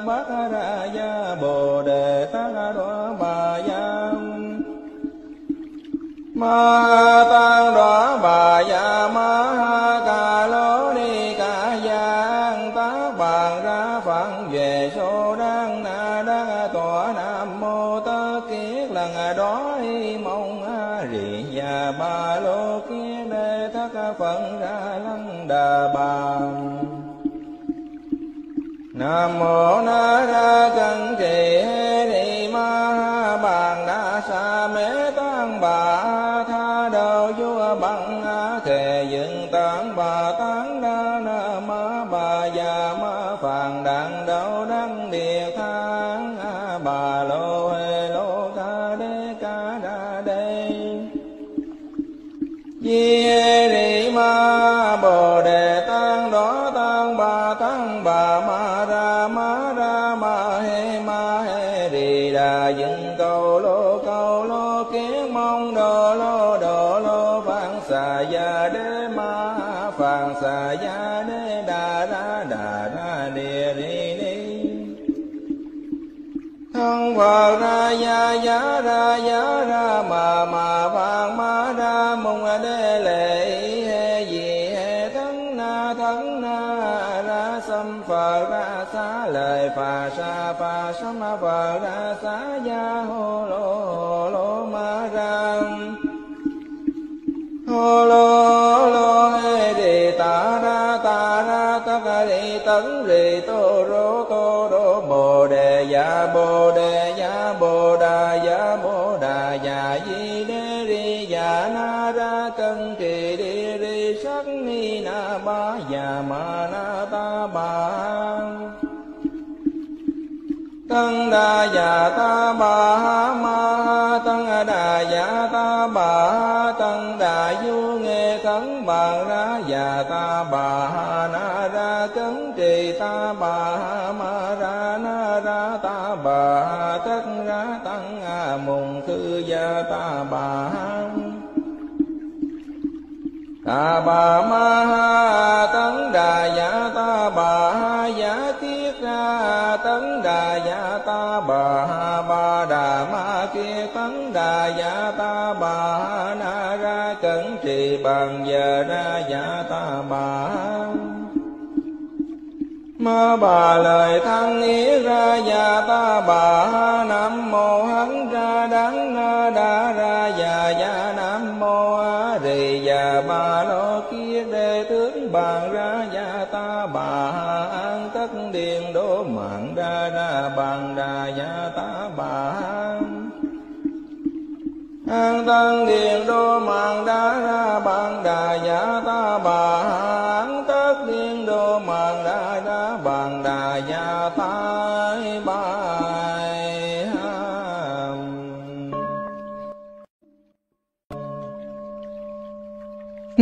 bát ra gia bồ đề tăng đó bà giang ma I'm on Namona đa dạ ta bà ha ma ha tăng đà dạ ta bà ha tăng đà du nghe cấn bà ra dạ ta bà ha na ra cấn trì ta bà ha ma ra na ra ta bà ha tất ra tăng a mùng khư gia ta bà ha ta bà ma ha bàn giờ ra giả ta bà ma bà lời thăng ý ra già ta bà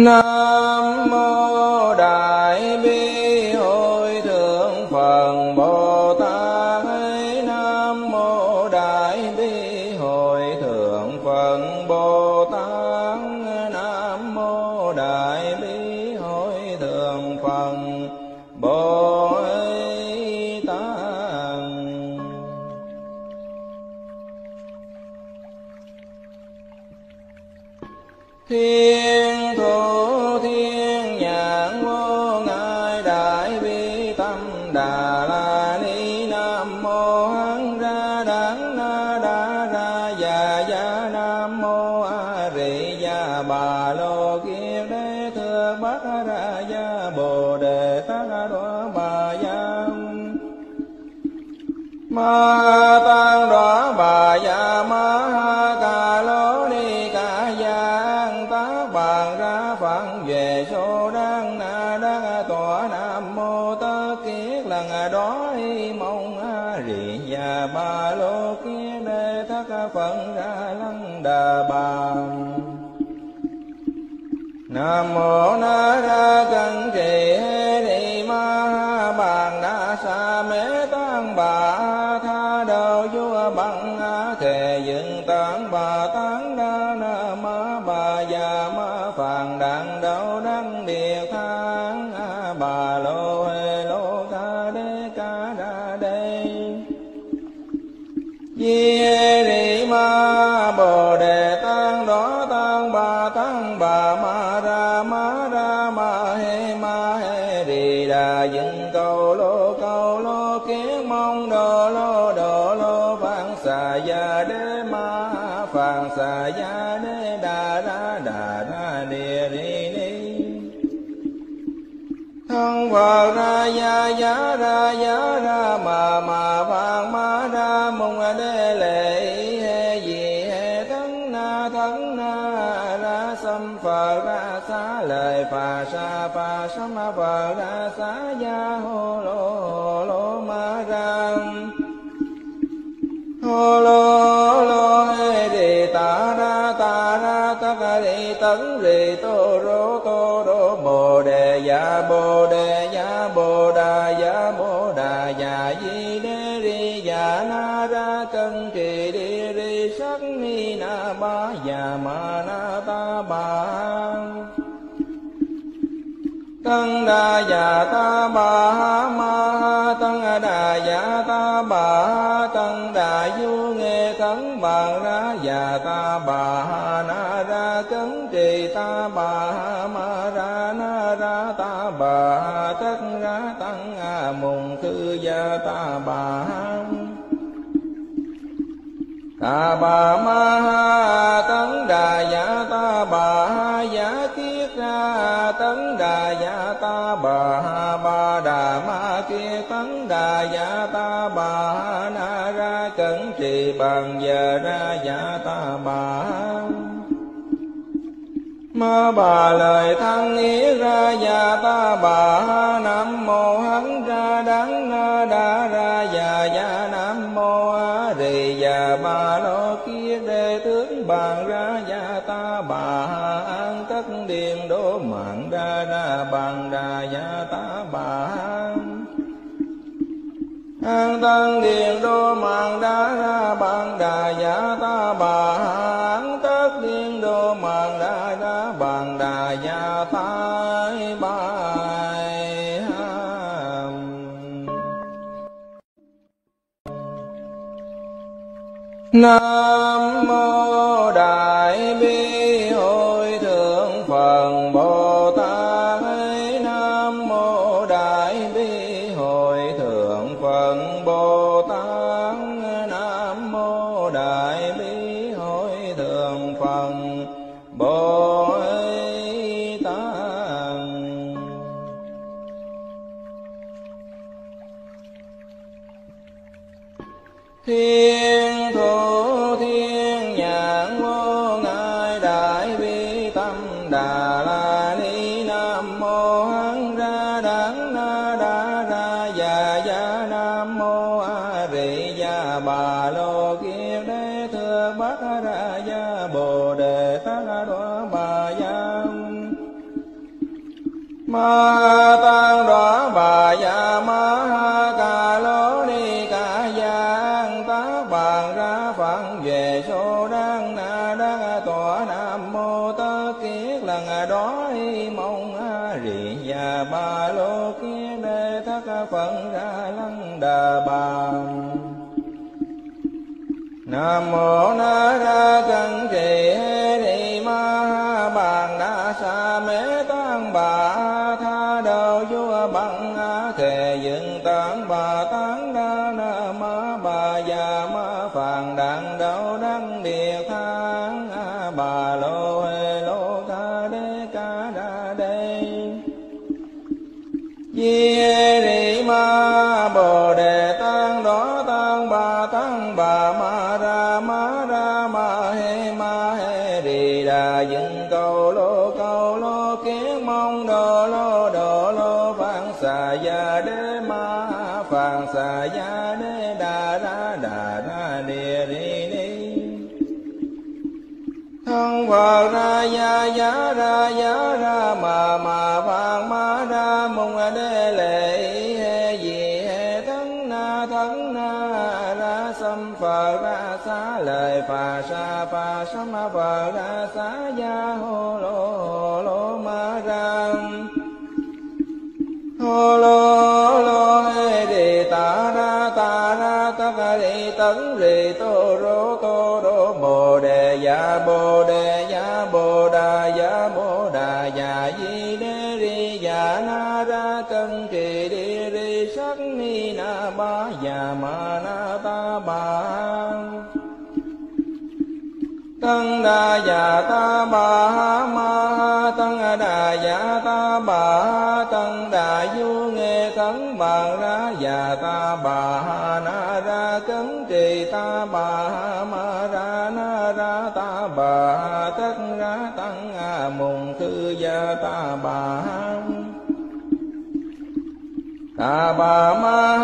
nam mô đại bi hội thượng phật bồ tát. Nam mô đại bi hội thượng phật bồ tát. Nam mô đại bi hội thượng phật bồ tát. Thiên tan đó bà dạ ma ha ca lô ni ca giang tác bàn ra phận về số đang na đang tòa nam mô tơ kiết lần đó y mong a rì và ba lô kia đề thất phận ra lăng đà bà nam mô vợ đa xá đà bà ma ha tấn đà dạ ta bà ha dạ kiết ra, tấn đà dạ ta bà ha ba đà ma kia, tấn đà dạ ta bà ha na ra, cẩn trì bằng giờ ra dạ ta bà ha. Ma bà lời thăng ý ra dạ ta bà ha nam tăng điện đô mạng đá ra, bạn đà giả ta bà. Hán tất điện đô mạng đá ra, bạn đà giả ta bài. Nam mô nam mô na sa pa sam vờ ra sa ya ho lo hô lô ma ra ho lo lo hê đi ta ra ta ra ta ra di tấn di tô ro to do mồ đề dạ bồ đa dạ ta bà ma ha tăng đà dạ ta bà ha tăng đà du nghe cấn bà ra dạ ta bà na ra cấn trì ta bà ma ra na ra ta bà ha tất ra tăng a mùng cư gia ta bà ta bà ma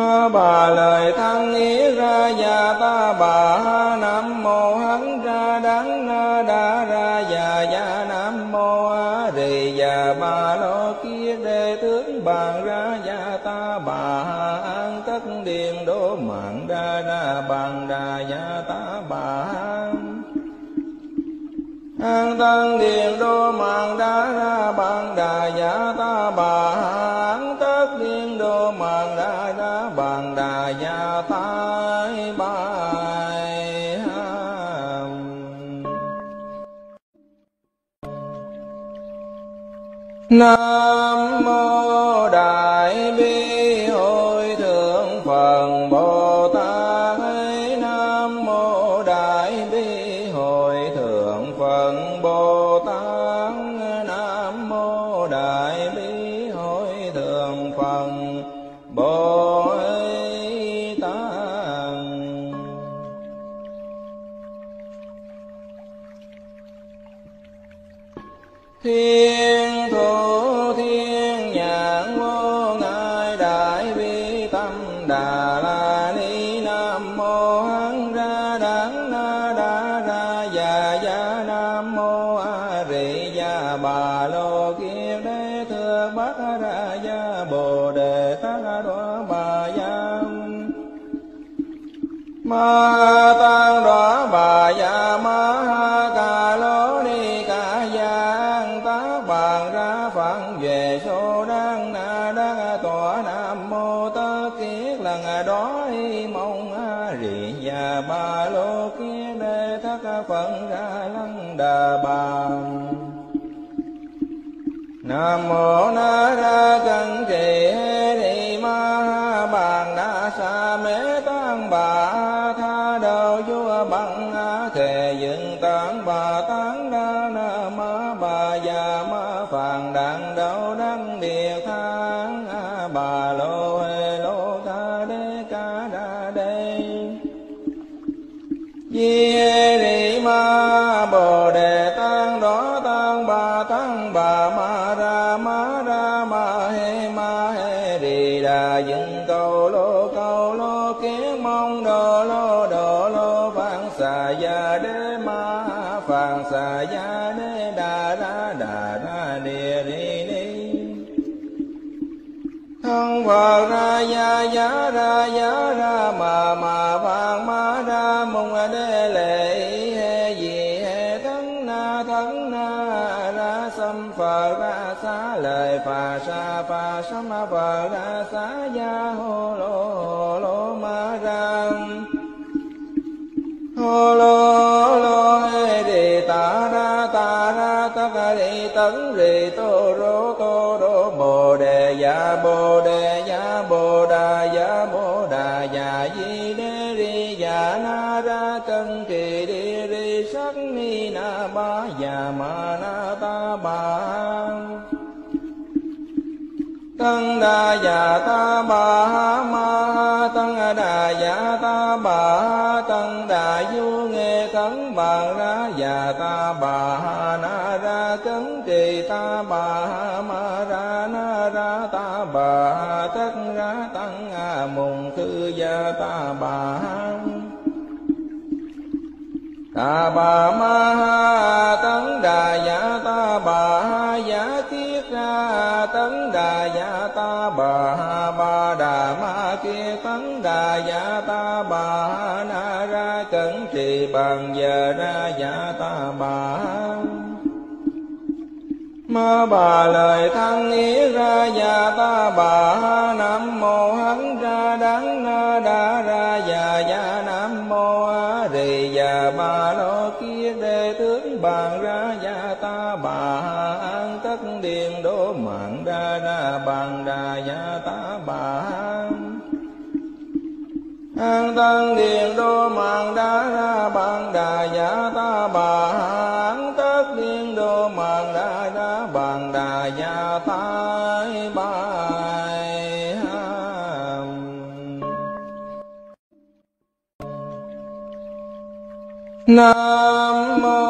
ma bà lời thăng ý ra già ta bà ha nam mô hắn ra đắng na đa ra già già nam mô a rì già bà lo kia đề tướng bàn ra già ta bà ha an tất điện đố mạng đa đa bàn đà già ta bà ha an tăng điền đô mạng đa ra bàn đà giả ta bà ha tái bài nam mô Namo ta bà ma ha tăng đà dạ ta bà tăng đà du nghe tấn bà ra dạ ta bà na ra cấn kỳ ta bà ma ra na ra ta bà tất ra tăng a mùng cư gia ta bà ta bà ma tăng đà dạ bàn giờ ra dạ ta bà ma bà lời thăng ý ra dạ ta bà nam mô hắn ra đắng na đa ra dạ dạ nam mô a rì dạ ba lo kia đề tướng bàn ra dạ ta bà an tất điện đố mạng ra ra bàn đà dạ ta an tăng điện đô mạng đa ra bàn đà dạ ta bà an tất điện đô mạng đa ra bàn đà dạ ta bài Nam mô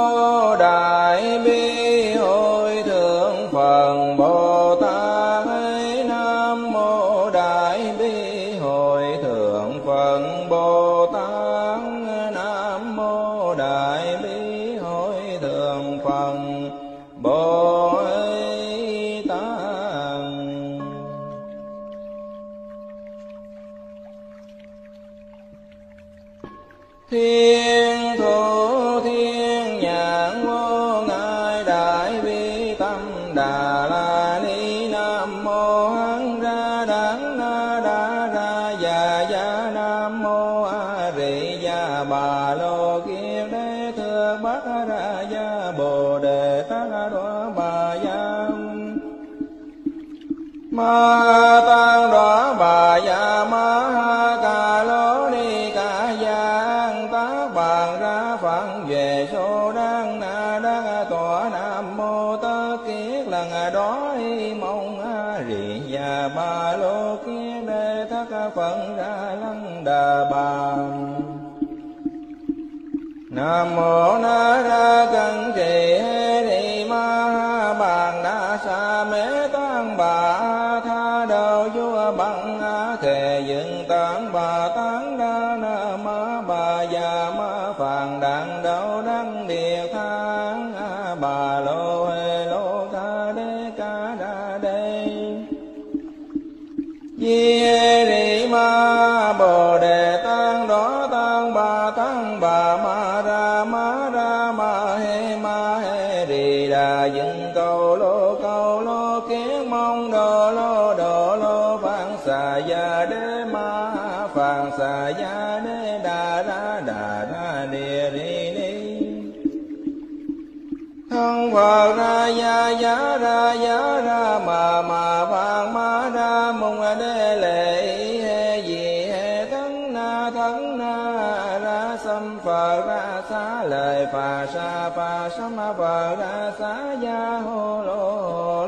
Nam mô sa pa sa ma pa ra sa ya ho lo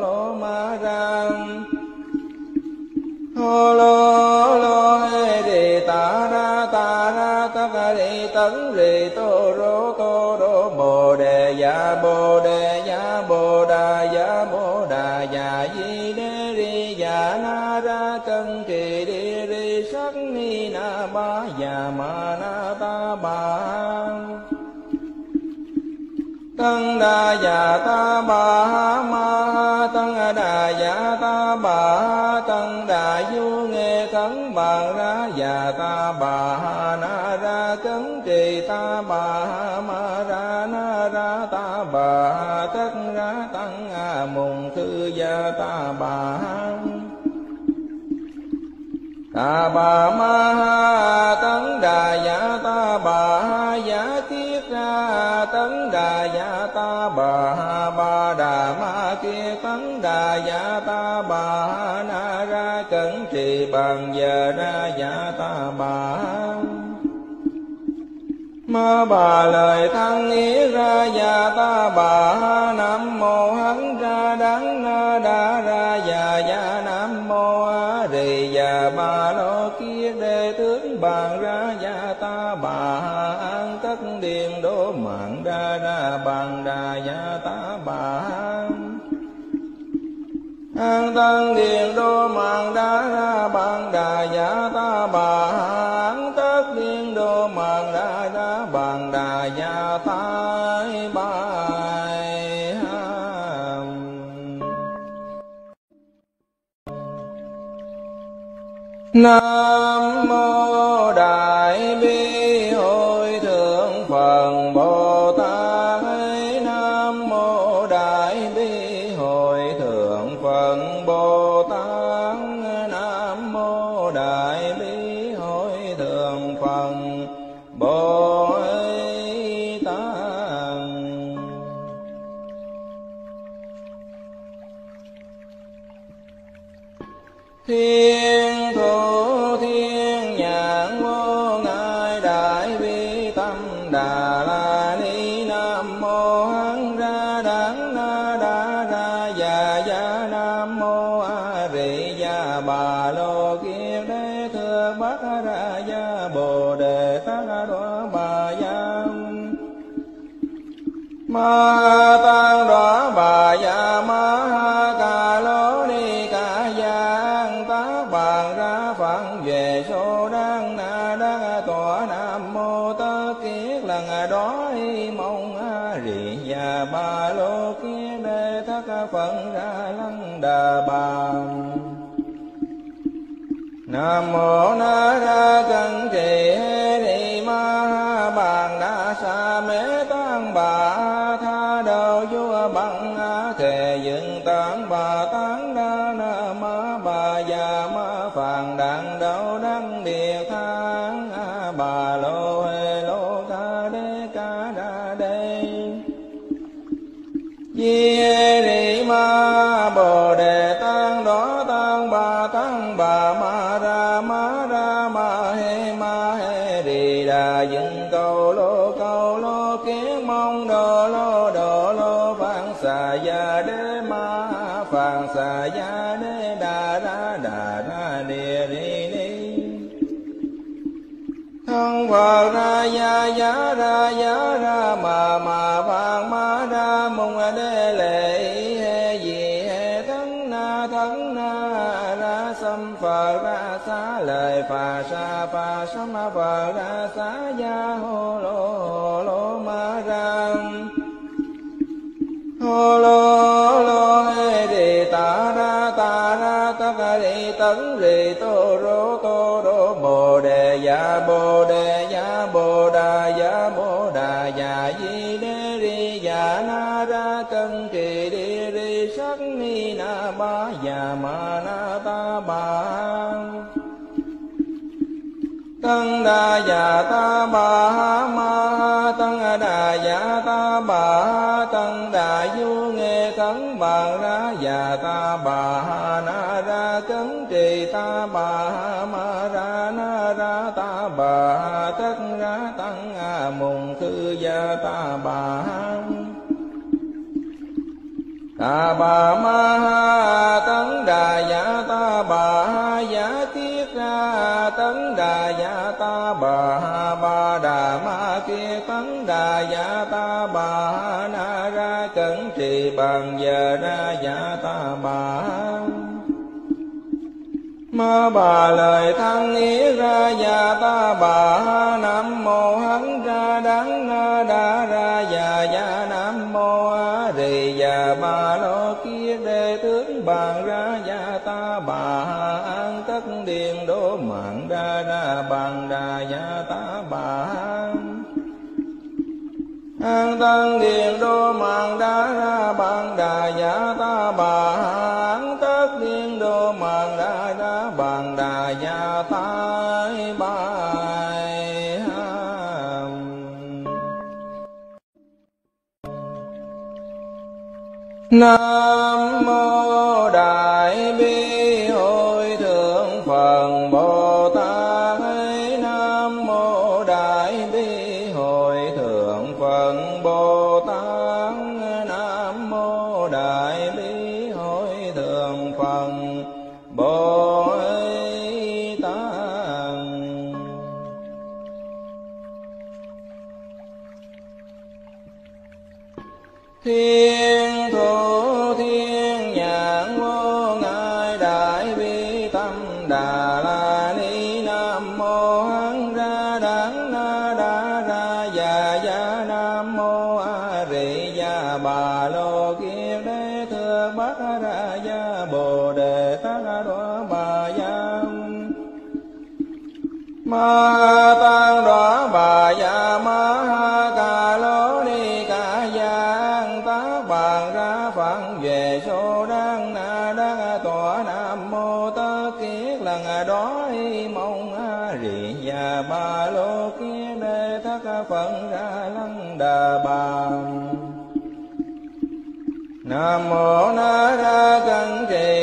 lo ma ra ho lo đa đà ta bà ha ma ha tăng đà dạ ta bà ha tăng đà du nghe thắng bà ra dạ ta bà ha na ra cấn trì ta bà ha ma ra na ra ta bà ha tất ra tăng a mùng thư gia ta bà ha ta bà ma ha tấn đà dạ ta bà ha tấn đà dạ ta bà ha ba đà ma kia tấn đà dạ ta bà ha na ra cẩn trì bằng giờ ra dạ ta bà ma bà lời thăng ý ra dạ ta bà ha nam mô hắn đà già ta bà an tăng điện đô mạng đa ra bàn, đà giả ta bà an tất điện đô mạng đa ra bàn, đà giả ta bài Nam mô ma tăng đoá bà ya ma ha ca lô ni ca giang tác bàn ra phận về số đăng na đăng tòa nam mô tơ kiết lần đó mong a rì nhà ba lô kia đề thất phận ra lăng đà bà Nam mô Na Ra Cân ra ya ya ra ya ra mà mà vang ma ra mong đê lệ he gì he thân na thân na ra sam phật ra xá lời phà sa phà sam phật ra xá ya hô lô hô lô ma ra hô lô lô he đi ta ra ta ra ta ca đi tấn rì tô rô tô đô mồ đề ya bồ ni na ba ya ma na ta ba. Tăng đa già ta ba ma tăng đà già ta ba. Tăng đà du nghe cấn bàn ra già ta ba. Na ra cấn trì ta ba. Ma ra na ra ta ba. Tất ra tăng a mùng khư gia ta ba. A ta bà ma ha tấn đà dạ ta bà ha dạ thiết ra tấn đà dạ ta bà ha ba đà ma kia tấn đà dạ ta bà ha na ra cẩn trì bằng giờ ra dạ ta bà ha Ma bà lời thăng ý ra dạ ta bà ha nam năng tân điện đô mạng đá ra bạn đà giả ta bà hán. Tất điện đô mạng đá ra bạn đà giả ta bài Nam mô phật ra lăng đà bà nam mô na ra căng trì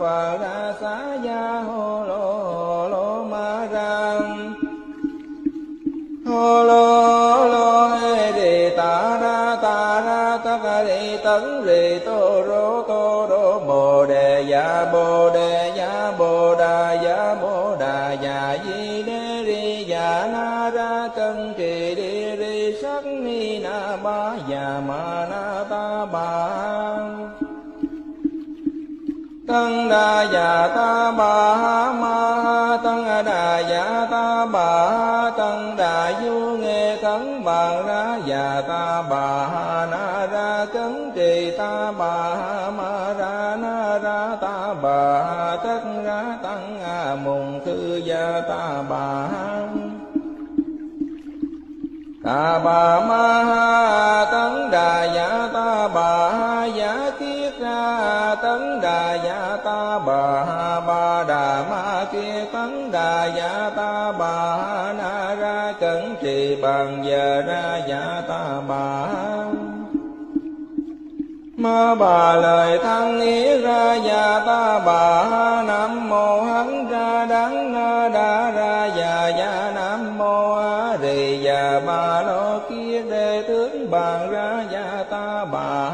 ra ra xá gia hô lô hô lô ma ra hô lô lô hê đi ta ra ta ra ta ca đi tấn rì tô rô tô đô mồ đề dạ bồ tăng đa già ta bà ha ma ha tăng đà già dạ ta bà ha tăng đà du nghe thắng bà ra già ta bà ha na ra cấn trì ta bà ha ma ra na ra ta bà ha tất ra tăng a mùng thư gia ta bà ha ta bà ma ha tăng đà già bàn giờ ra dạ ta bà ma bà lời thăng ý ra dạ ta bà nam mô hắn ra đắng na đa ra dạ dạ nam mô a di dạ ba lo kia đề tướng bàn ra dạ ta bà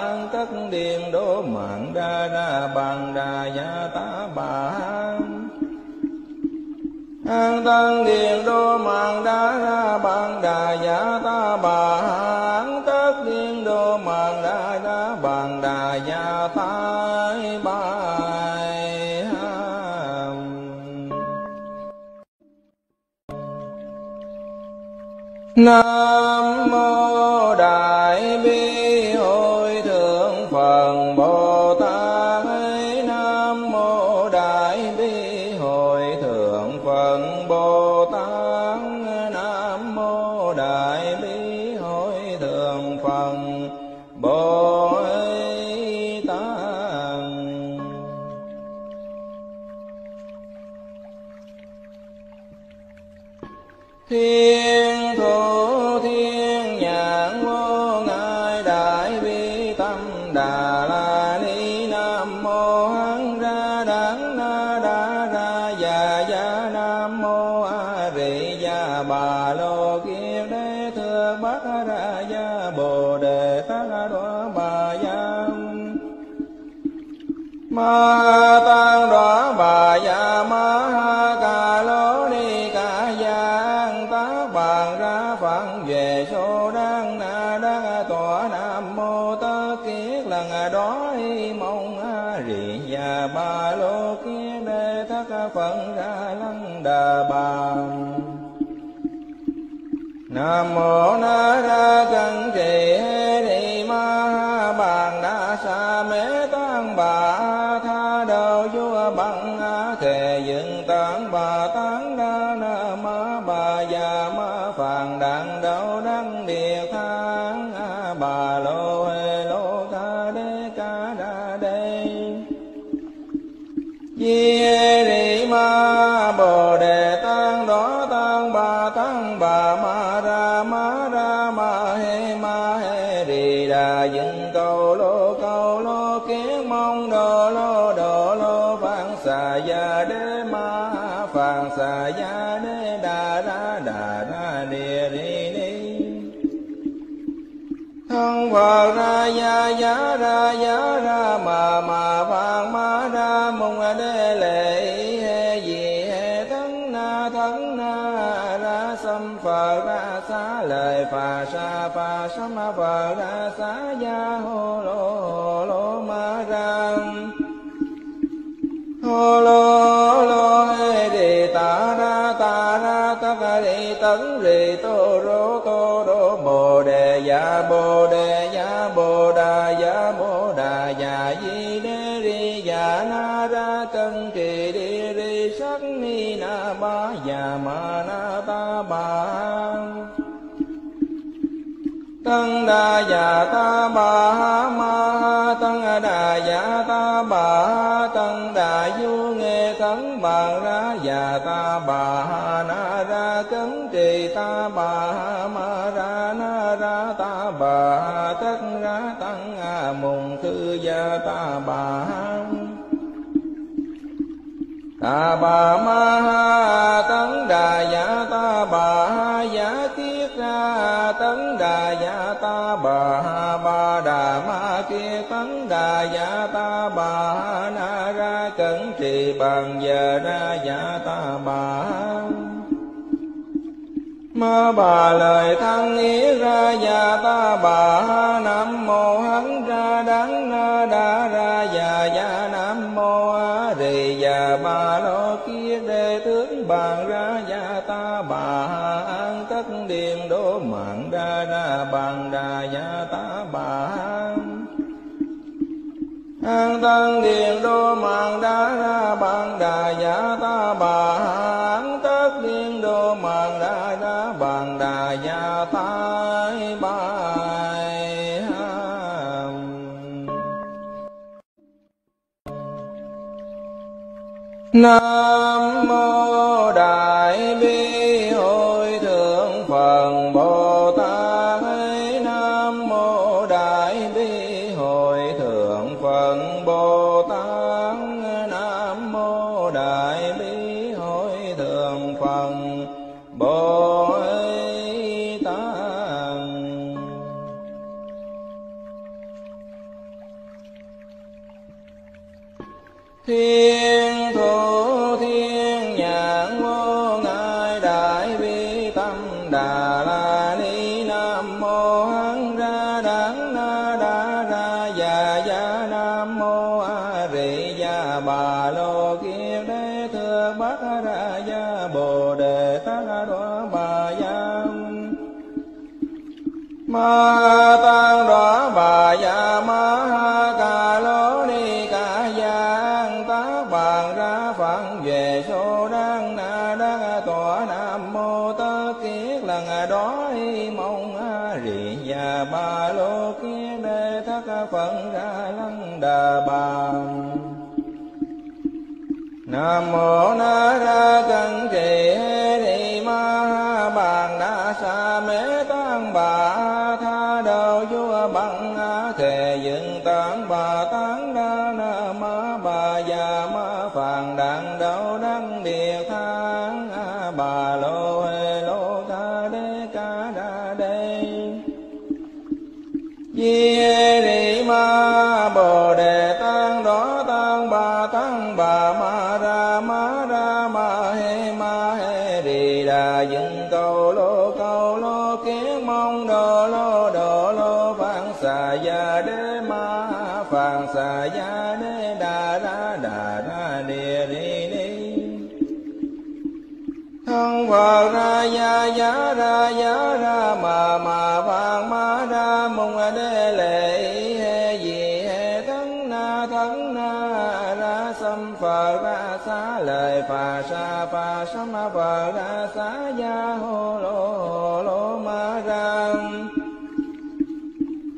an tất điện đô mạng ra ra bàn đà dạ ta bà an tăng điện Namah. nam mô na phạn xà ya đê đà ra đà ra địa ri ni thân phật ra ya ya ra ya ra mà mà phạn ma ra mùng đế lệ he gì he thân na thân na ra sam phật ra xá lời phà sa phà sam phật ra xá ya hô lô hô lô ma ra hô lô đa dạ ta bà ha ma ha tăng đà dạ ta bà ha tăng đà du nghe thắng bà ra dạ ta bà ha na ra cấn trì ta bà ha ma ra na ra ta bà ha tất ra tăng a mùng thư gia ta bà ha ta bà ma ha đà dạ ta bà bà ha ba đà ma kia tấn đà dạ ta bà ha na ra cẩn trì bằng giờ ra dạ ta bà. Ma bà lời thăng ý ra dạ ta bà, nam mô hắn ra bàn đà gia ta bà an tăng điện đô mạng đa ra bàn đà giả ta bà an tất điện đô mạng đa ra bàn đà giả ta bài Nam mô lăng đà bà Nam mô Na Ra Cân lời sa pa sam phật ra sa ya hô lô hô lô ma ra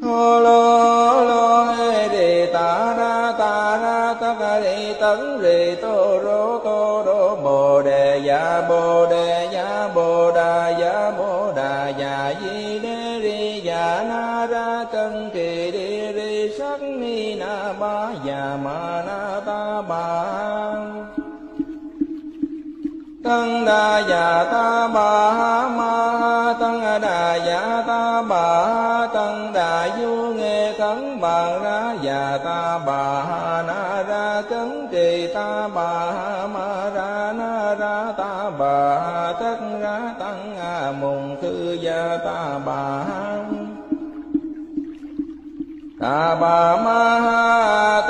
hô lô lô hê đi ta ra ta ra ta ca đi tấn rì tô rô tô do bồ đề ya bồ đề tăng đà già ta bà ha ma ha tăng đà già ta bà ha tăng đà du nghe cấn bà ra già ta bà ha na ra cấn kỳ ta bà ha ma ra na ra ta bà ha tất ra tăng a mùng khư gia ta bà ha ta bà ma ha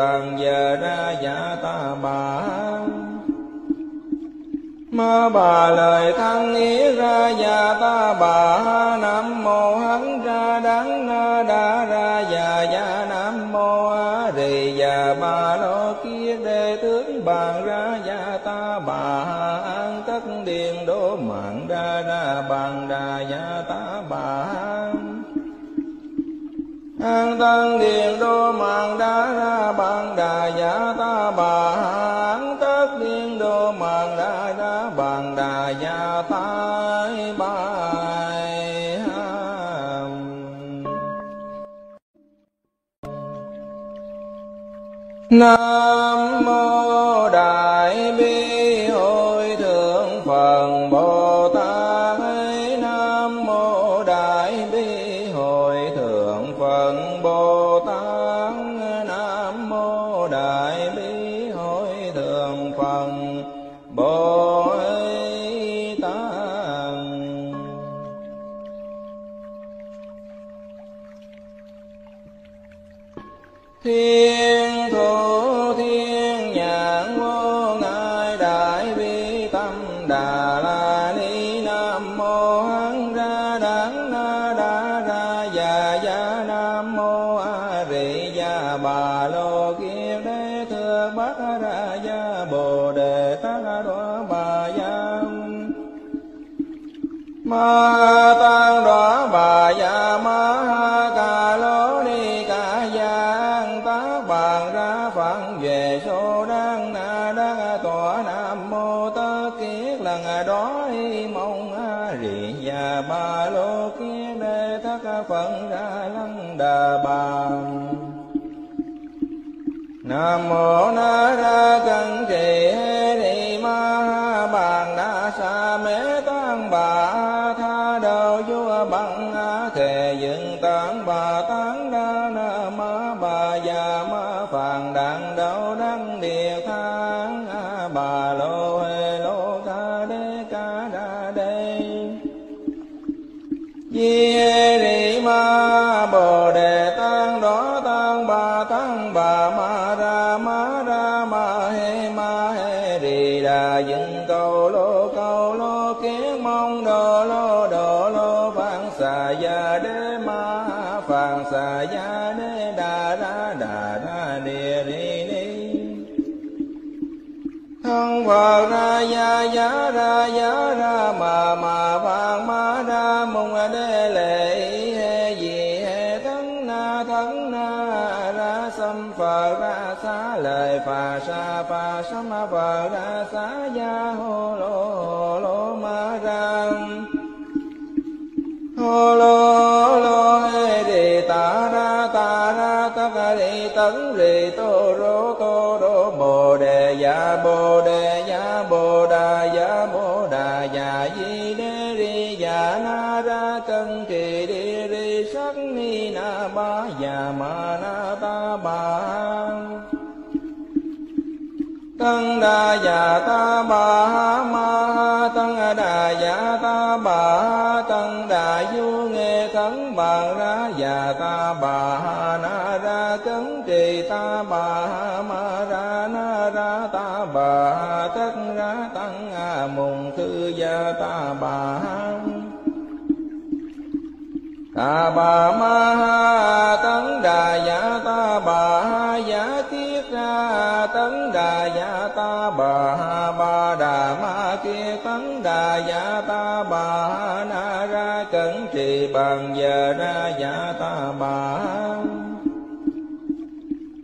bàn giờ ra giả ta bà ma bà lời thăng ý ra già ta bà, nam mô hắn ra đắng na đa ra già già nam mô a rì già ba lo kia đề tướng bàn ra già ta bà. An tất điện đô mạng ra ra bàn đà già ta bà. An tăng điện đô Nam đà bàn Nam mô Na Ra cần đà ta bà ha ma ha tăng đà dạ ta bà ha tăng đà du nghe khấn bà ra dạ ta bà ha na ra cấn trì ta bà ha ma ra na ra ta bà ha tất ra tăng a mùng khư gia ta bà ha ta bà ma ha ta bà ha ba đà ma kia tấn đà dạ ta bà ha na ra cẩn trì bằng giờ ra dạ ta bà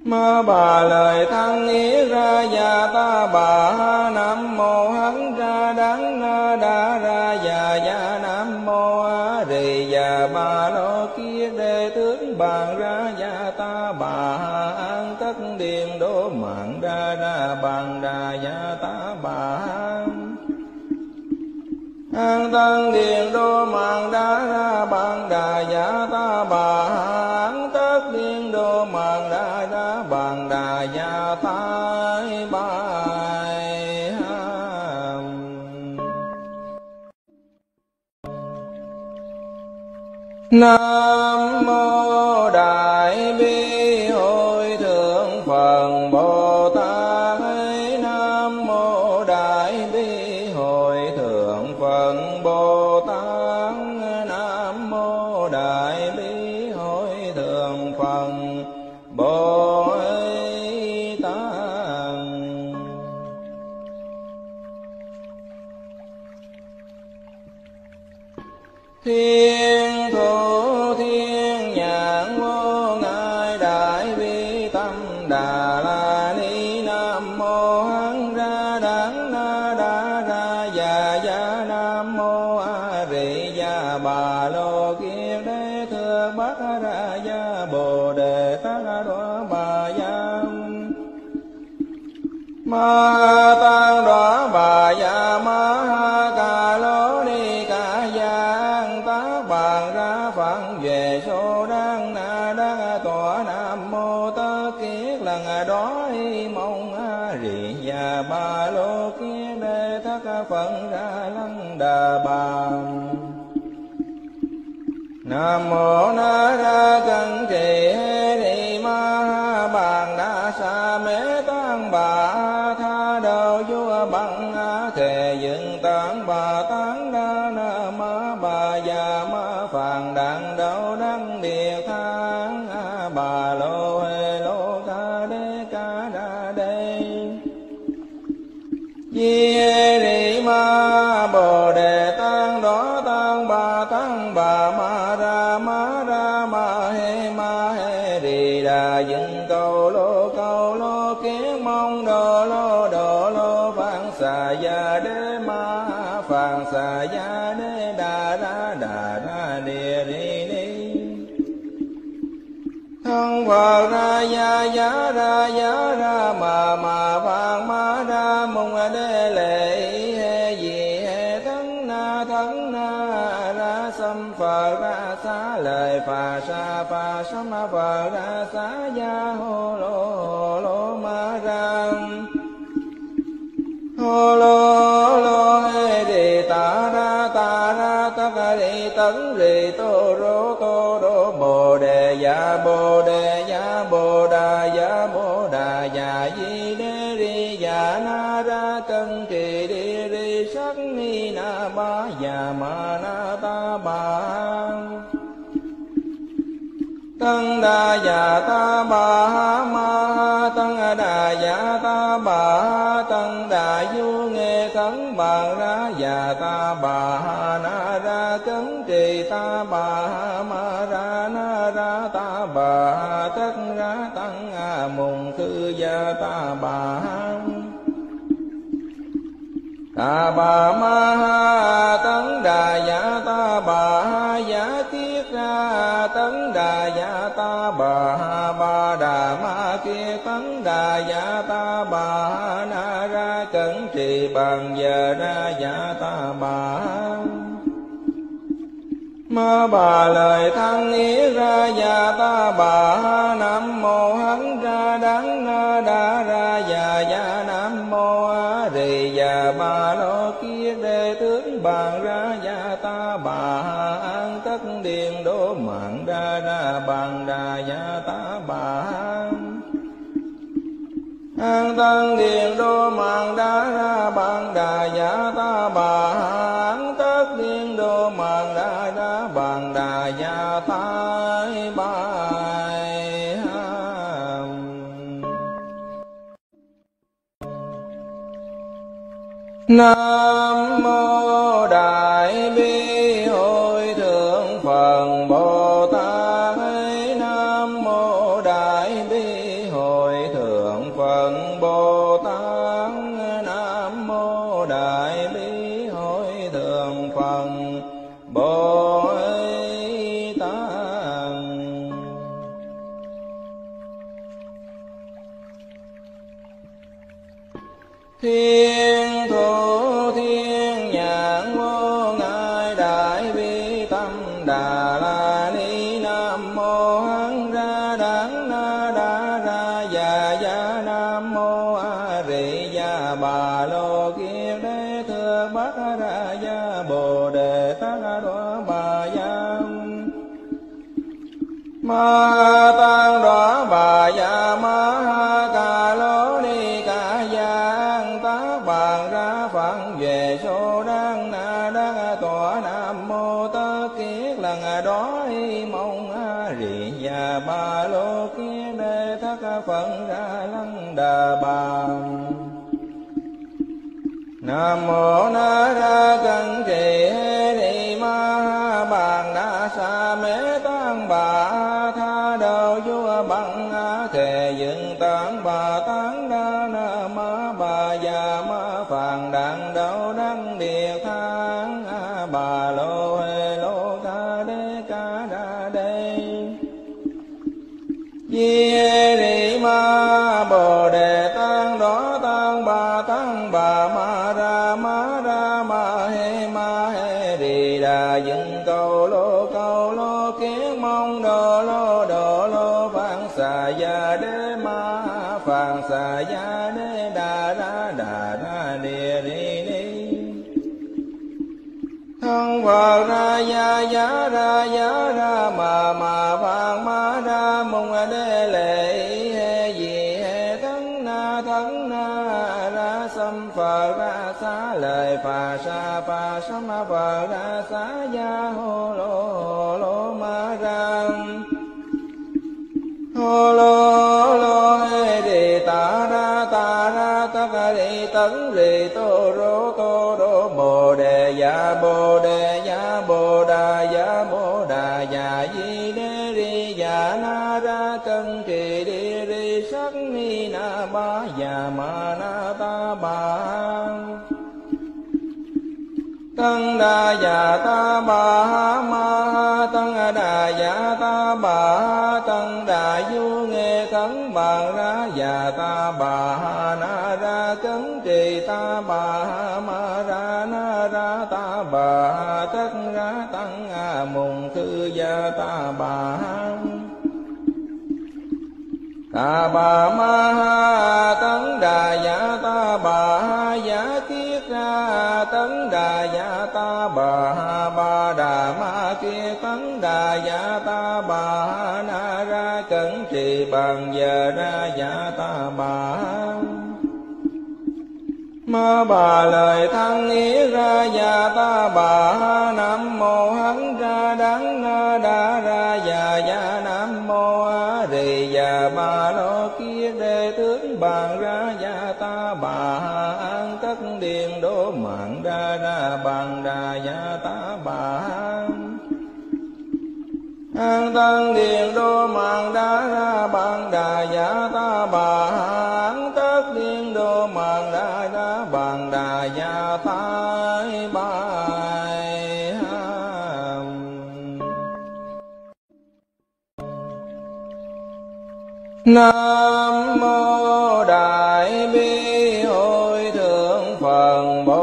ma bà lời thăng ý ra dạ ta bà ha nam mô hắn ra đắng na đa ra dạ dạ nam mô a rì dạ ba la bàn đà gia tá bà an tăng điện đô mạng đá ra bàn đà giả ta bà an tất điện đô mạng đá ra bàn đà giả ta bài. Nam mô ma đà bà ma ha tấn đà dạ ta bà ha dạ thiết ra tấn đà dạ ta bà ha ba đà ma kia tấn đà dạ ta bà ha na ra cẩn trì bằng giờ ra dạ ta bà ma bà lời thăng ý ra dạ ta bà tăng điện đô mạng đá ra bạn đà giả ta bà hán tất điện đô mạng đá ra bạn đà giả ta bài nam mô Hear I'm on na sam vờ đa xá đa dạ ta bà ma tăng đà dạ ta bà tăng đà du nghe cấn bàn ra dạ ta bà na ra cấn trì ta bà ma ra na ra ta bà ha tất ra tăng a mùng thư gia ta bà ta bà ma tăng đà dạ ta bà bà ha ba đà ma kia tấn đà dạ ta bà ha na ra cẩn trì bằng giờ ra dạ ta bà ma bà lời thăng ý ra dạ ta bà nam mô hắn tân điện đô mạng đá ra, bạn đà giả ta bà hán tất điện đô mạng đá ra, bạn đà giả ta bài nam mô đại bi hội thượng phần bồ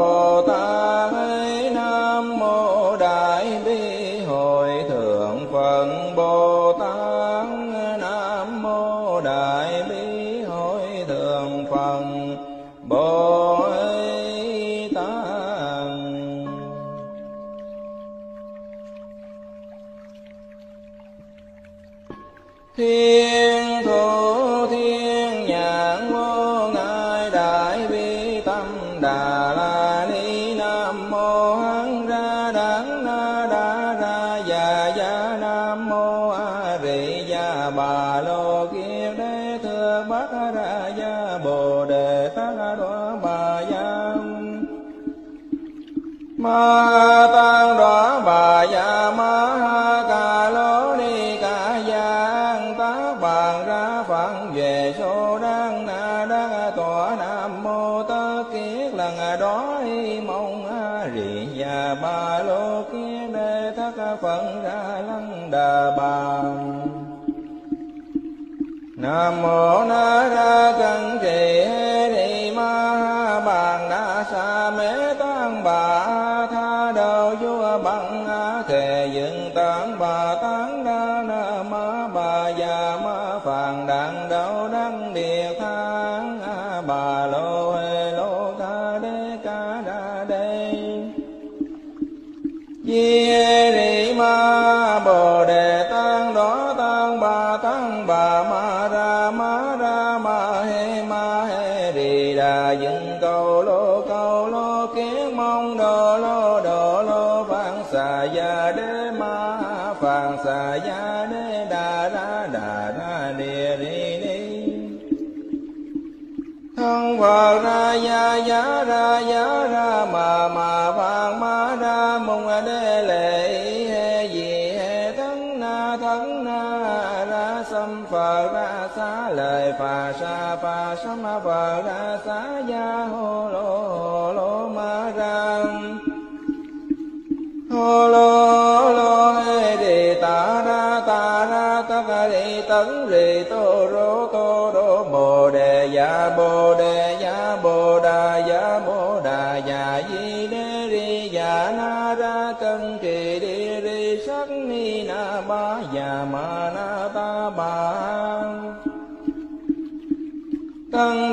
nam mô na ra găng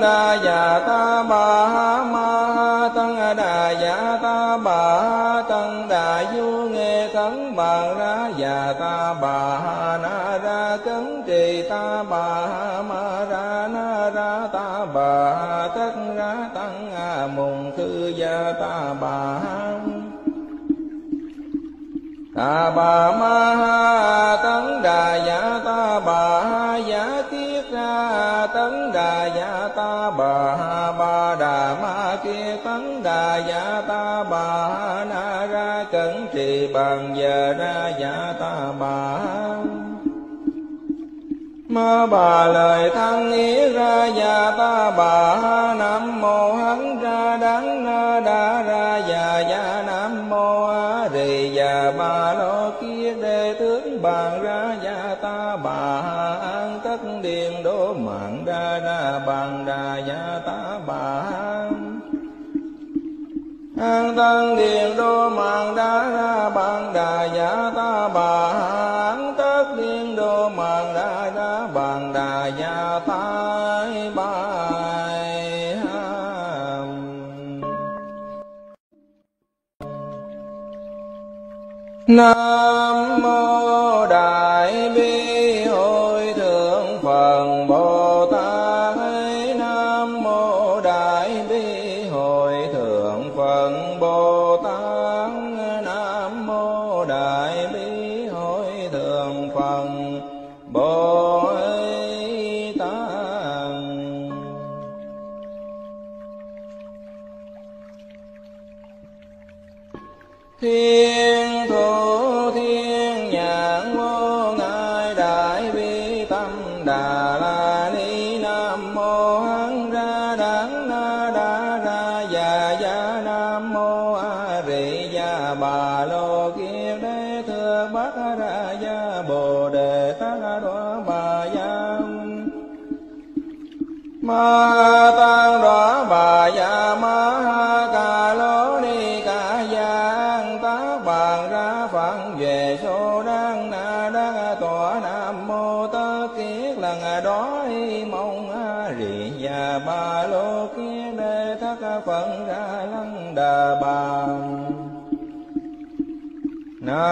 đa dạ ta bà ha ma ha tăng đà dạ ta bà ha tăng đà du nghe thắng bà ra dạ ta bà ha na ra cấn trì ta bà ha ma ra na ra ta bà ha tất ra tăng a mùng thư gia ta bà ha ta bà ma ha ra dạ ta bà ma bà lời thăng ý ra dạ ta bà nam an tăng điện đô mạng đá ra, bạn đà giả ta bà an tất điện đô mạng đá ra, bạn đà giả ta bài nam mô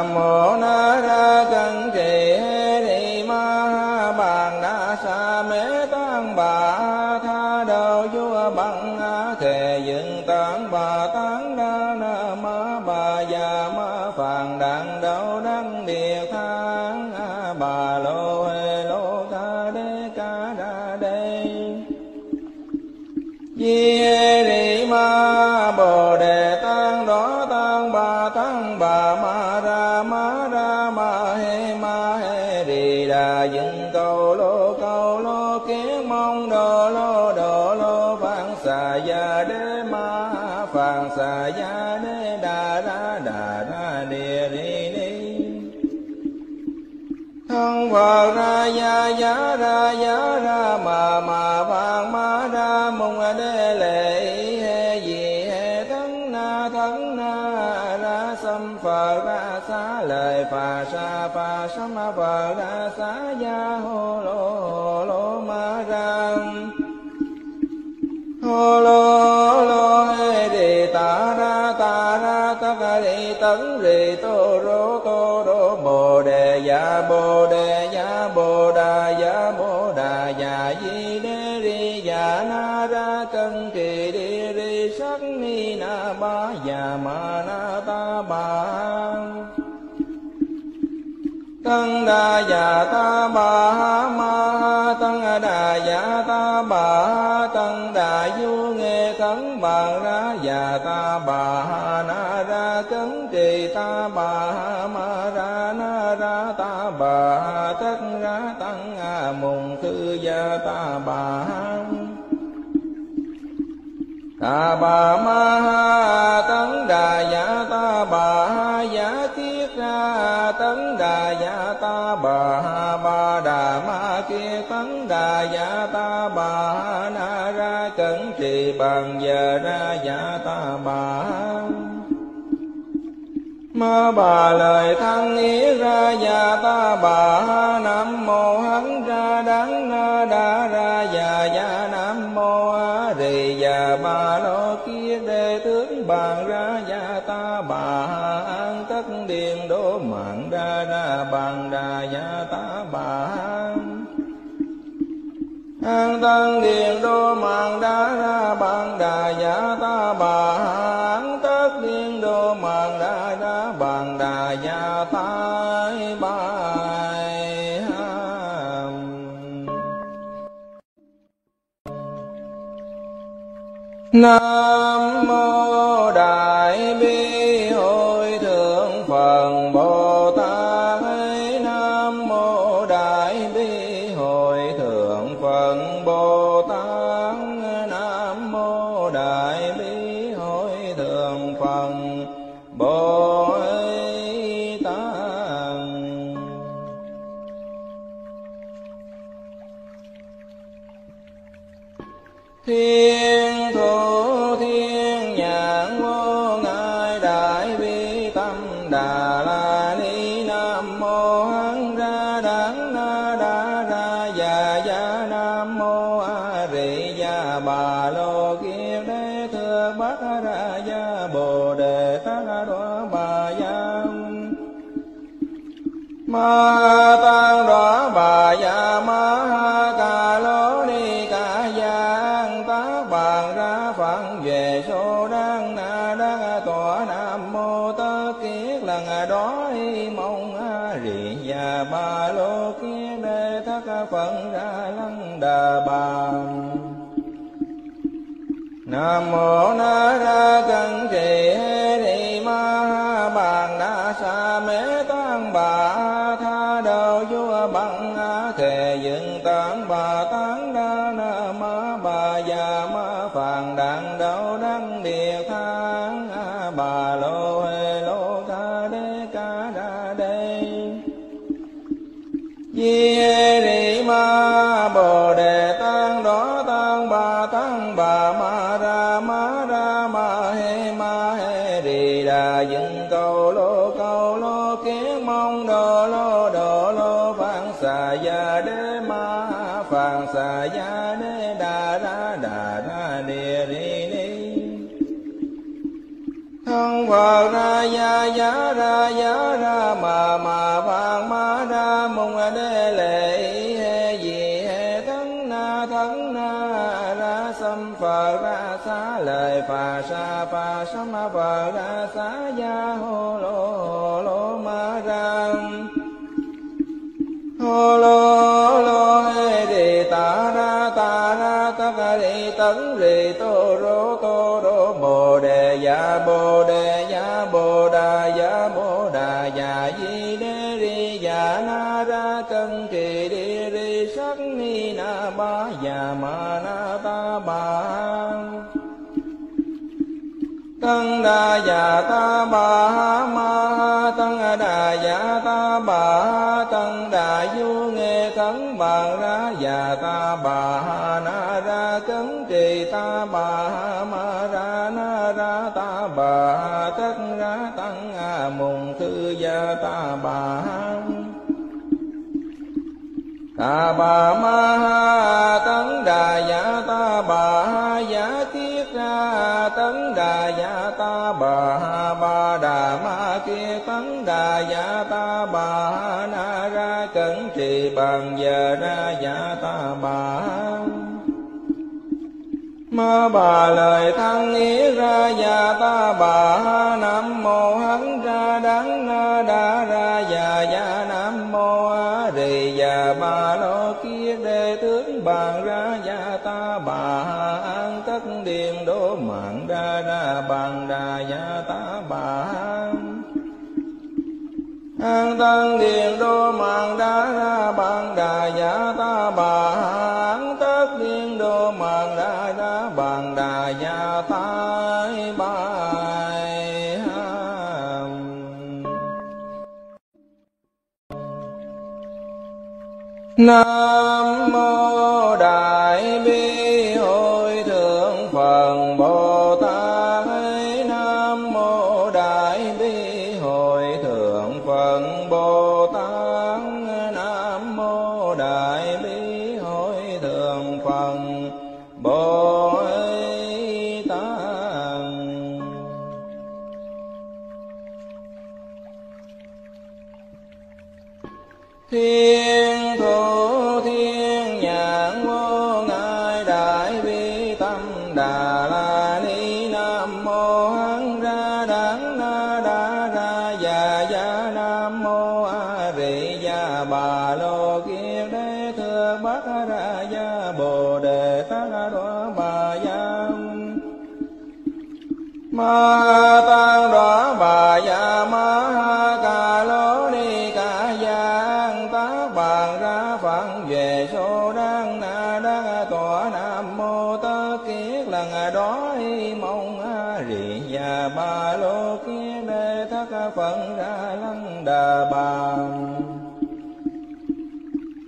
mô na phà sam phật ra xá đa dạ ta bà ha ma ha tăng đà dạ ta bà ha tăng đà du nghe khấn bà ra dạ ta bà ha na ra cấn trì ta bà ha ma ra na ra ta bà ha tất ra tăng a mùng thư gia ta bà ha ta bà ma ha ma bà lời thăng ý ra già ta bà ha nam mô hắn ra đắng na đa ra già già nam mô a rì già bà lo kia đề tướng bàn ra già ta bà ha an tất điện đô mạng ra ra bàn đà già ta bà ha an tăng điện đô mạng đa ra bàn đà già ta bà ha Nam Nam sa phà sam ra sa ya ho lo lo ma ra ho lo lo he di ta ra ta ra ta ca đi tấn rì tô rô tô rô mồ đề ya bồ đa dạ ta bà ma ha tăng đà dạ ta bà ha tăng đà du nghe khấn bà ra dạ ta bà na ra cấn kỳ ta bà ma ra na ra ta bà tất ra tăng a mùng thư gia ta bà ta bà ma ha tăng đà dạ ta bà ha dạ tấn đà dạ ta bà ha ba đà ma kia tấn đà dạ ta bà ha na ra cẩn trì bằng giờ ra dạ ta bà ma bà lời thăng ý ra dạ ta bà ha nam tăng điện đô mạng đa ra bạn đà giả ta bà hán tất điện đô mạng đa ra bạn đà giả ta bài nam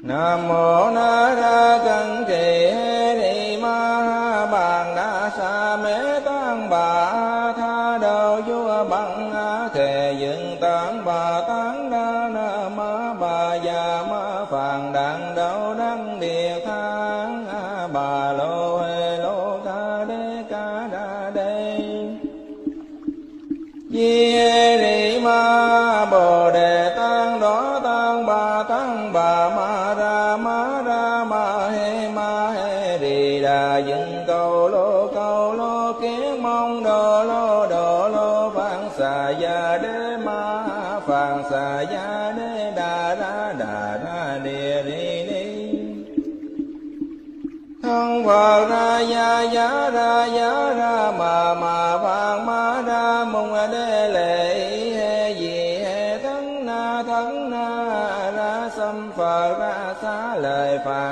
nam mô na ra cần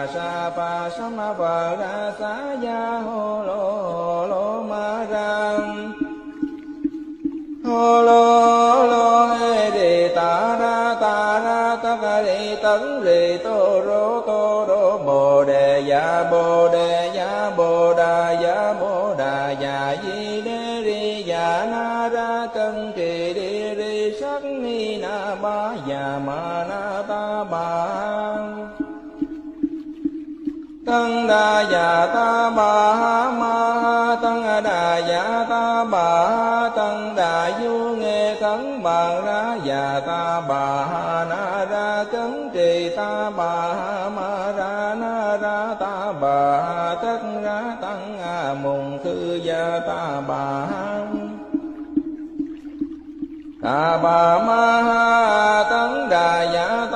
sa pa sam vờ ra sa gia ho lo hô lô ma ra ho lo lo hê di ta ra ta ra ta ca đi tấn di tô ro tô đô bồ đề dạ bồ đề tăng đa già ta bà ha ma ha tăng đà già dạ ta bà ha tăng đà du nghe thắng bàn ra già ta bà ha na ra cấn trì ta bà ha ma ra na ra ta bà ha tất ra tăng a mùng thư gia ta bà ha ta bà ma ha tăng đà già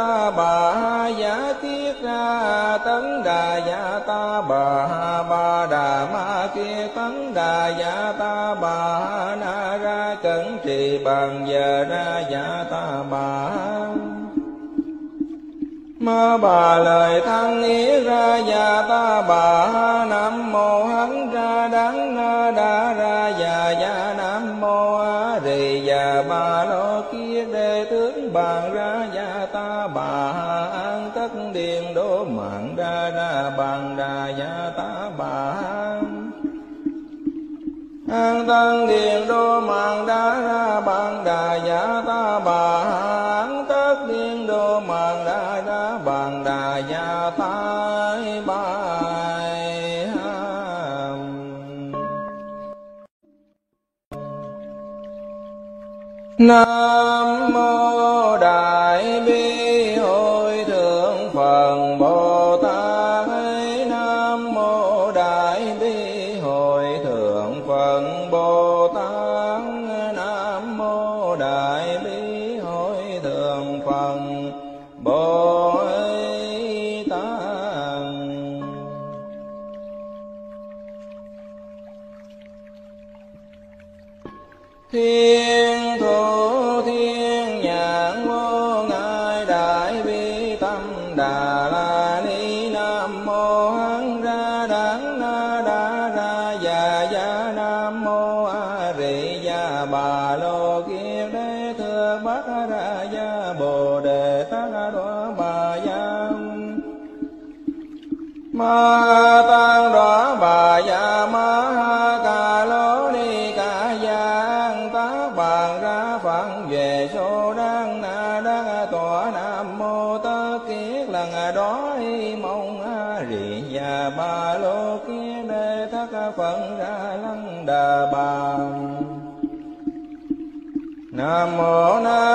ma bà lời thăng ý ra già ta bà nam Nam Mô mô na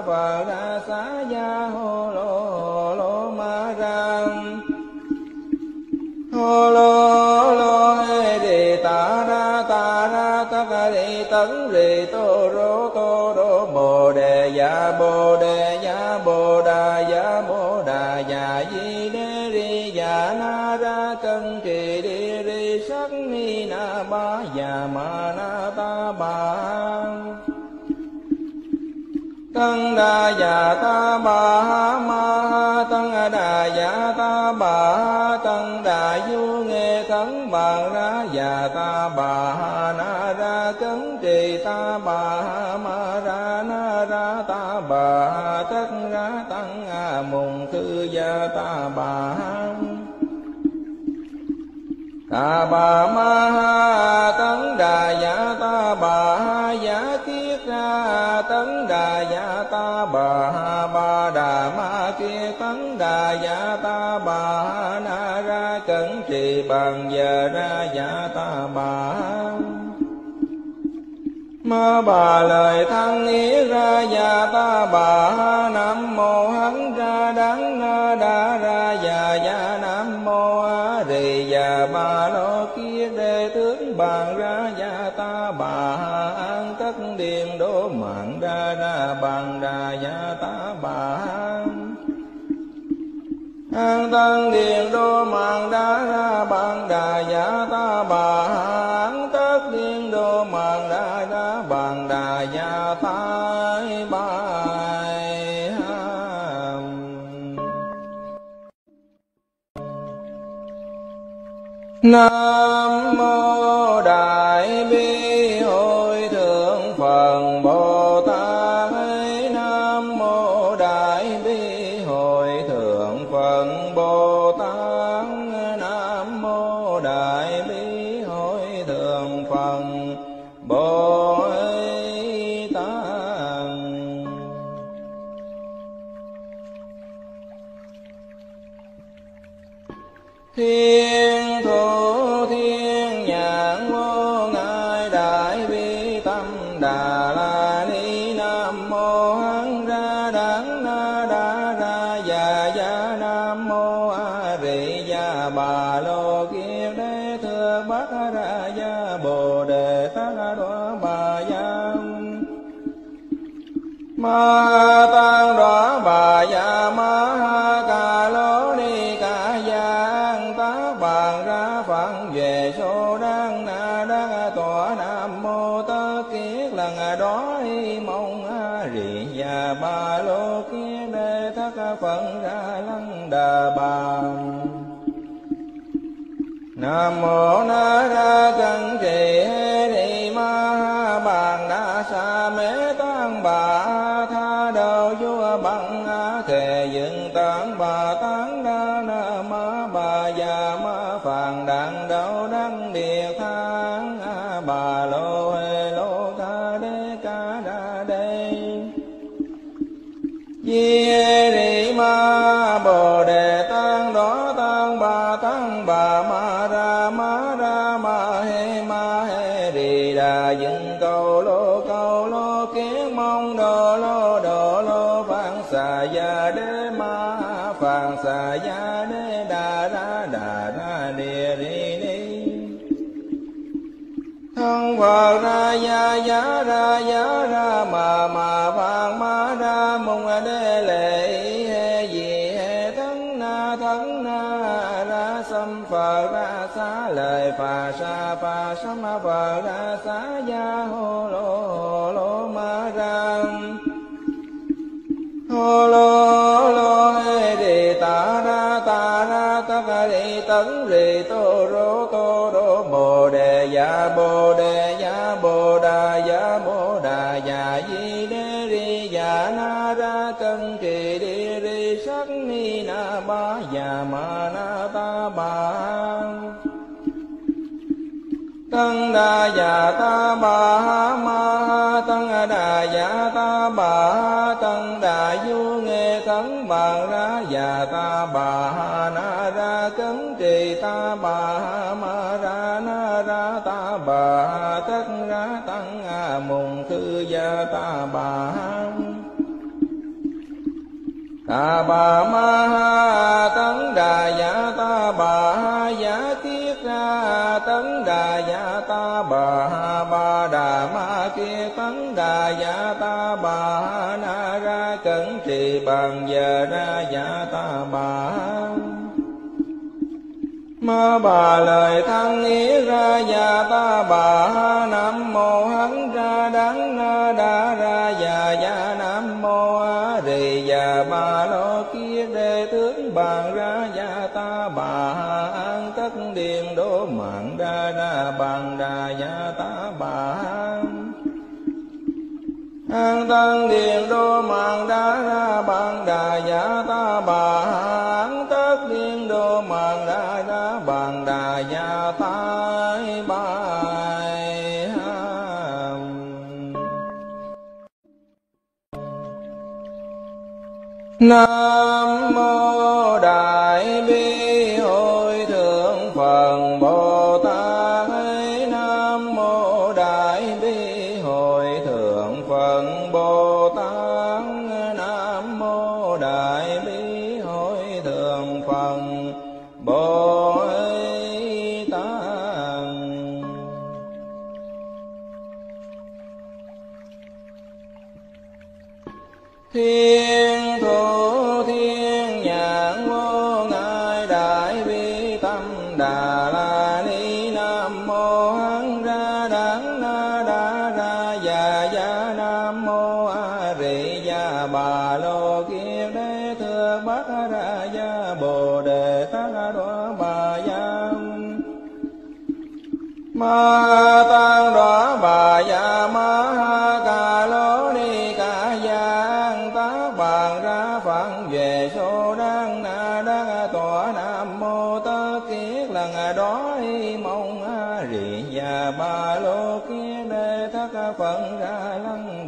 và vợ đa xá gia hô lô hô lô ma ra. Hô lô lô hê đi ta ra ta ra ta ca đi tấn rì tô rô tô đô bồ đề dạ bồ ta bà ma tăng đà dạ ta bà tăng đà du nghe thắng bàn ra dạ ta bà na ra cấn trì ta bà ma ra na ra ta bà tất ra tăng a mùng cư gia ta bà ta bà ma ma bà lời thăng ý ra và ta, bà ha nam mô hắn ra đắng na đa ra và già nam mô a rì và bà lo kia đề tướng bàn ra và ta, bà ha an tất điện đố mạng ra ra bàn đà và ta, bà ha an. Tăng điền đô mạng đa ra Nam ma tăng đoá bà gia ma ha ca lô ni ca giang tá bàn ra phận về số đang na đang tòa nam mô tơ kiết lần đó mong a rì già ba lô kiết đề thất phận ra lăng đà bà nam mô na ra cần địa đi ni thân phật ra ya ya ra ya ra ma ma vang ma ra mùng đê lệ he gì he thân na thân na ra sam phật ra xá lời phà sa phà sam phật ra xá tăng dạ già ta bà ha ma ha tăng đà già ta bà ha tăng đà du nghe cấn bà ra già ta bà ha na ra cấn trì ta bà ha ma ra na ra ta bà ha tất ra tăng a mùng khư gia ta bà ha ta bà ma ha đà dạ ta bà bà ha ba đà ma kia tấn đà dạ ta bà na ra cẩn trì bằng giờ ra dạ ta bà ma bà lời thăng ý ra dạ ta bà nam mô hắn tân tăng điện đô mạng đa ra bàn đà giả ta bà hán tất điện đô mạng đa ra bàn đà giả ta bài Nam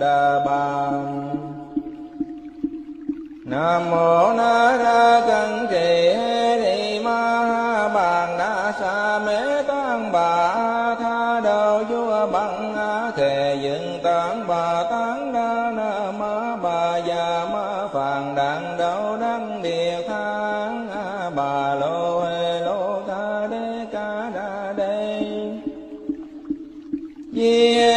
đà bà nam mô na ra cân trì hê ni ma ha bàn đa sa mê tăng bà tha đầu vua bằng a thề dựng tăng bà tăng đa na ma bà già ma phàn đặng đâu đăng địa thang a bà lô hê lô tha đê ca đa đê yeah.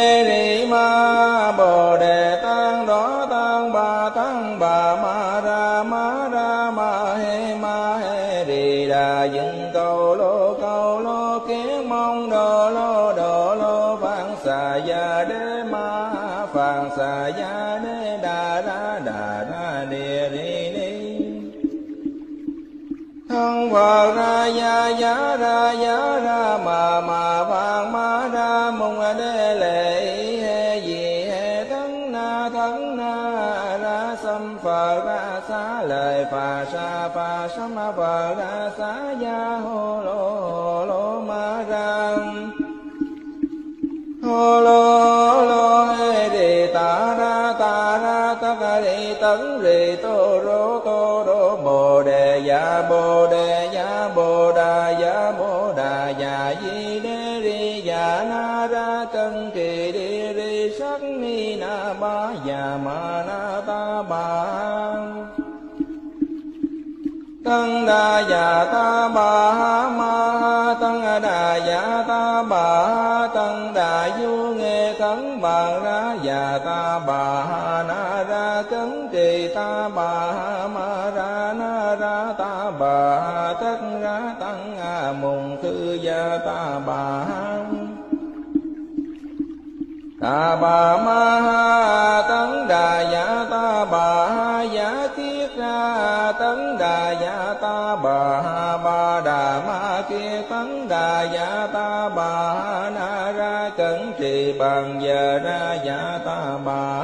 bà ma ha tấn đà dạ ta bà ha giả thiết ra, tấn đà dạ ta bà ha ba đà ma kia, tấn đà dạ ta bà ha na ra, cẩn trì bằng giờ ra dạ ta bà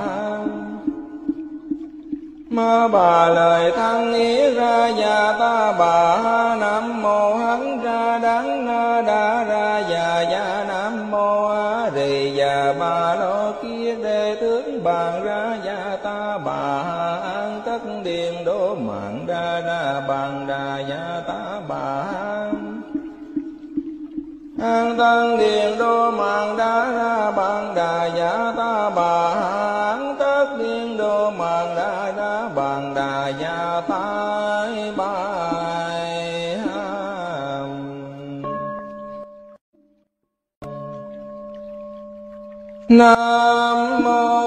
ma bà lời thăng ý ra dạ ta bà Nam Mô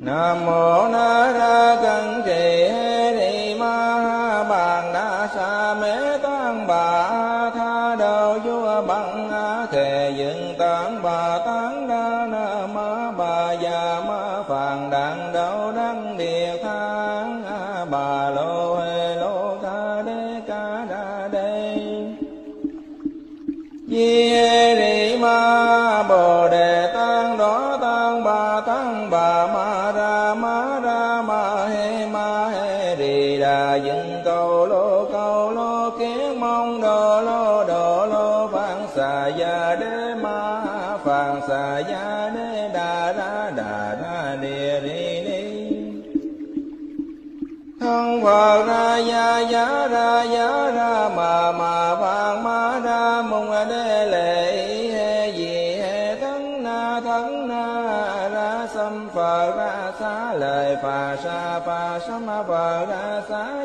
nam mô na ra cân kỳ vợ ra xá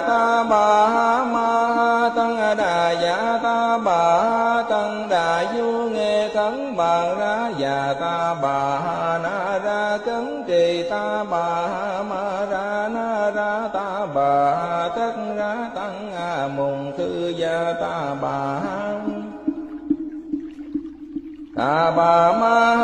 ta bà ma tăng đà dạ ta bà tăng đà du nghe thắng bà ra dạ ta bà na ra cấn trì ta bà ma ra na ra ta bà tất ra tăng a mùng thư gia ta bà ta bà ma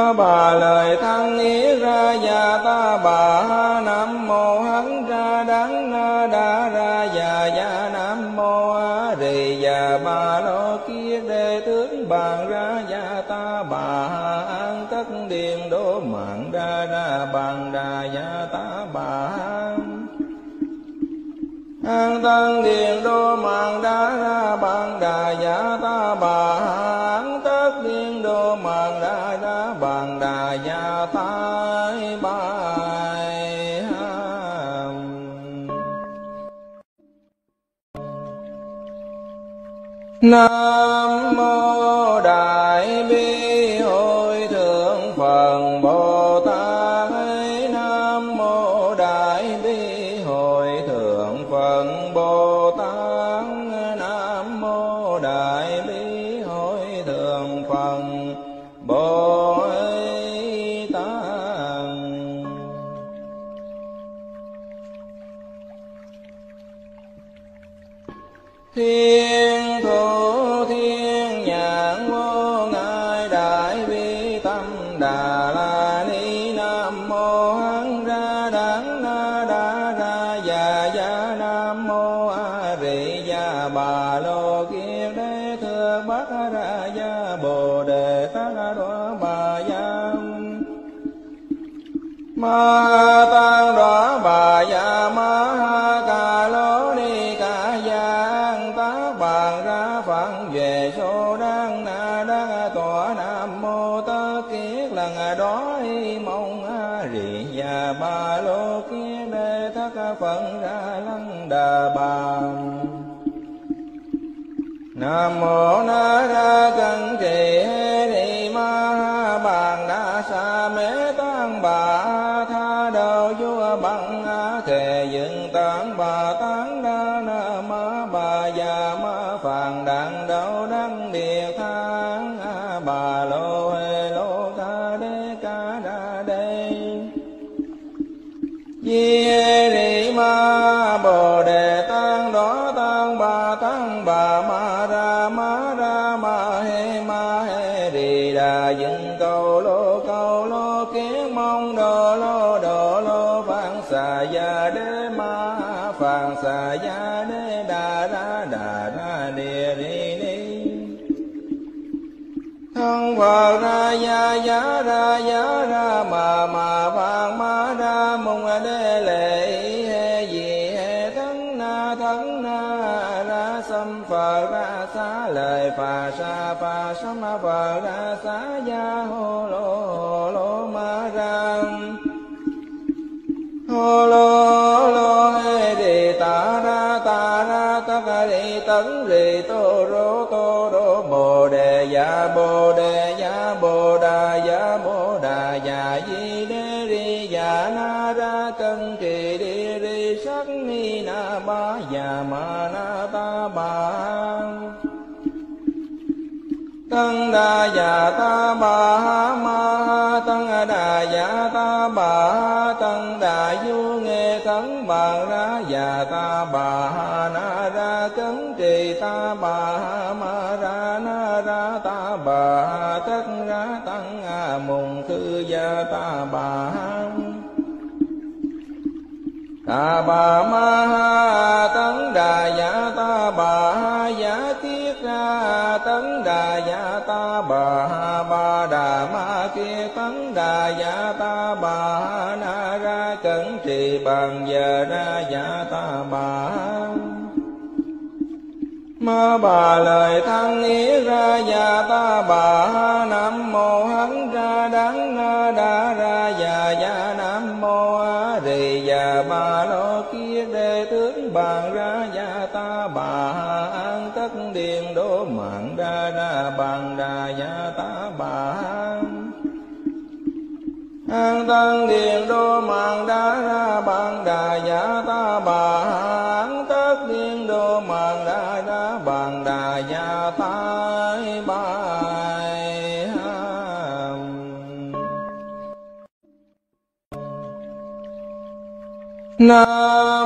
ta bà lời thăng ý ra và ta, bà nam mô hắn ra đắng na đa ra và già nam mô a di và bà lo kia đề tướng bàn ra và ta, bà ha an tất điện đô mạng đa ra bàn đà và ta, bà ha an tăng điền đô mạng đa ra bằng đà già ta, bà Nam ma tan đó bà già. phật ra xá đà bà ma ha tấn đà dạ ta bà ha dạ thiết ra, tấn đà dạ ta bà ha ba đà ma kia, tấn đà dạ ta bà ha na ra, cẩn trì bằng giờ ra dạ ta bà ma bà lời thăng ý ra dạ ta bà ha tăng điện đô mạng đá ra bạn đà giả ta bà hán, tất điện đô mạng đá ra bạn đà giả ta bài nam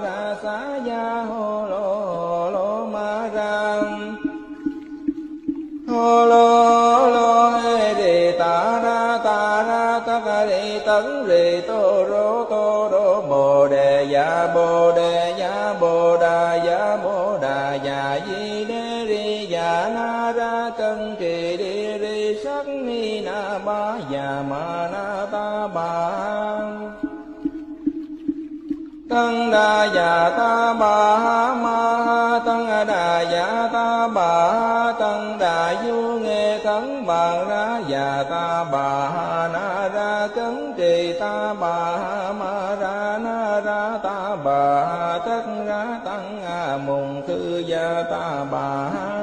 ra xa đa dạ ta bà ha ma ha tăng đà dạ ta bà ha tăng đà du nghe thắng bà ra dạ ta bà ha na ra cấn trì ta bà ha ma ra na ra ta bà ha tất ra tăng a mùng thư gia ta bà ha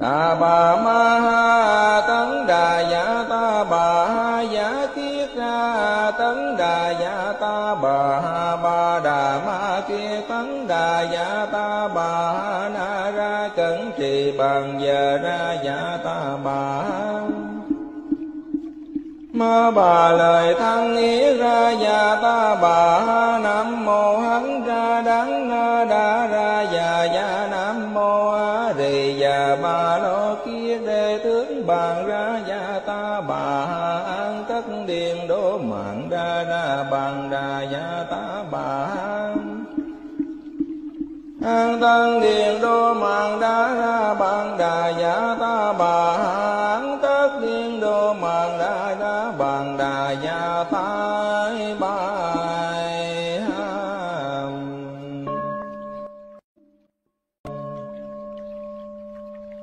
ta bà ma ha tăng đà dạ bàn giờ ra dạ ta bà ma bà lời thăng ý ra dạ ta bà nam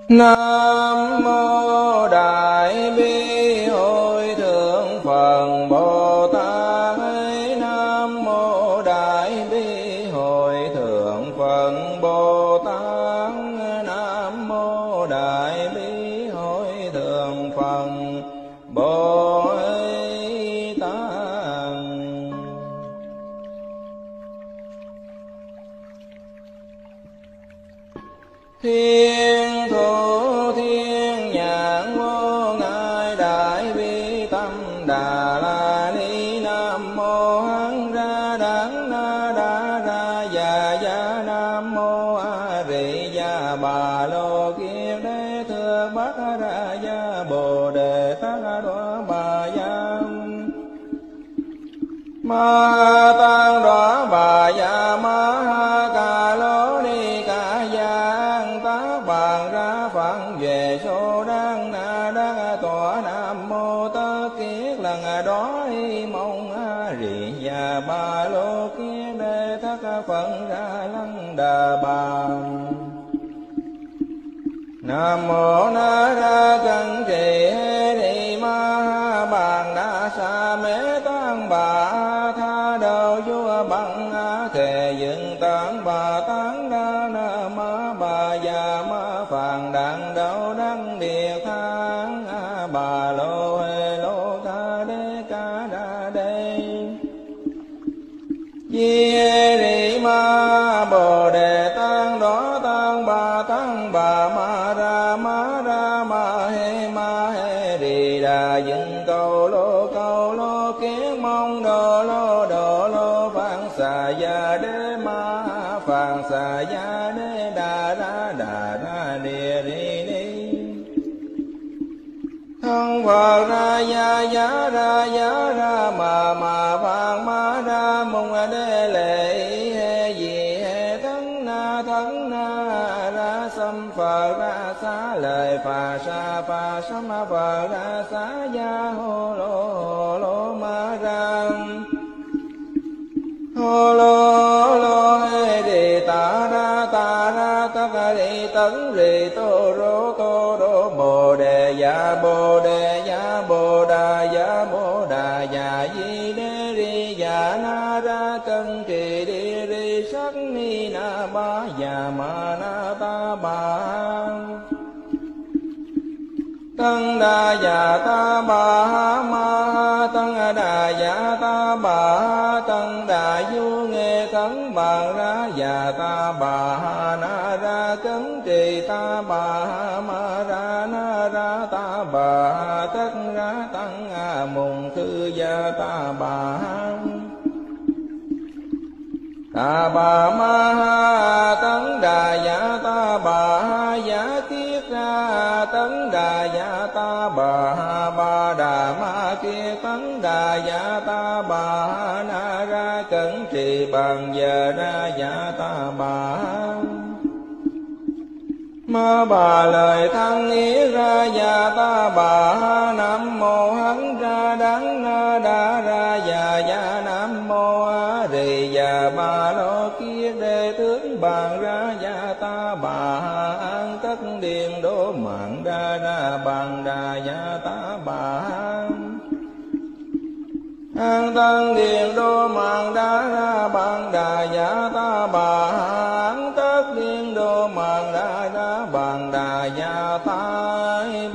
Nam Mô ma tăng đoá bà dạ ma ha ca lô ni ca giang tác bàn ra phận về số đang na đang tòa nam mô tất kiết lần đó y mong a rì già ba lô kiết đề thất phận ra lăng đà bà Nam mô Na Ra đa dạ ta bà ha ma ha tăng đà dạ ta bà ha tăng đà du nghe thắng bà ra dạ ta bà ha na ra cấn trì ta bà ha ma ra na ra ta bà ha tất ra tăng a mùng thư gia ta bà ha ta bà ma ha ma bà lời thăng ý ra già ta bà ha nam mô hắn ra đắng na đa ra già già nam mô a rì già bà lo kia đề tướng bàn ra già ta bà ha an tất điện đô mạng đa ra bàn đà già ta bà ha an tăng điện đô mạng đa ra bàn đà già ta bà đà già bài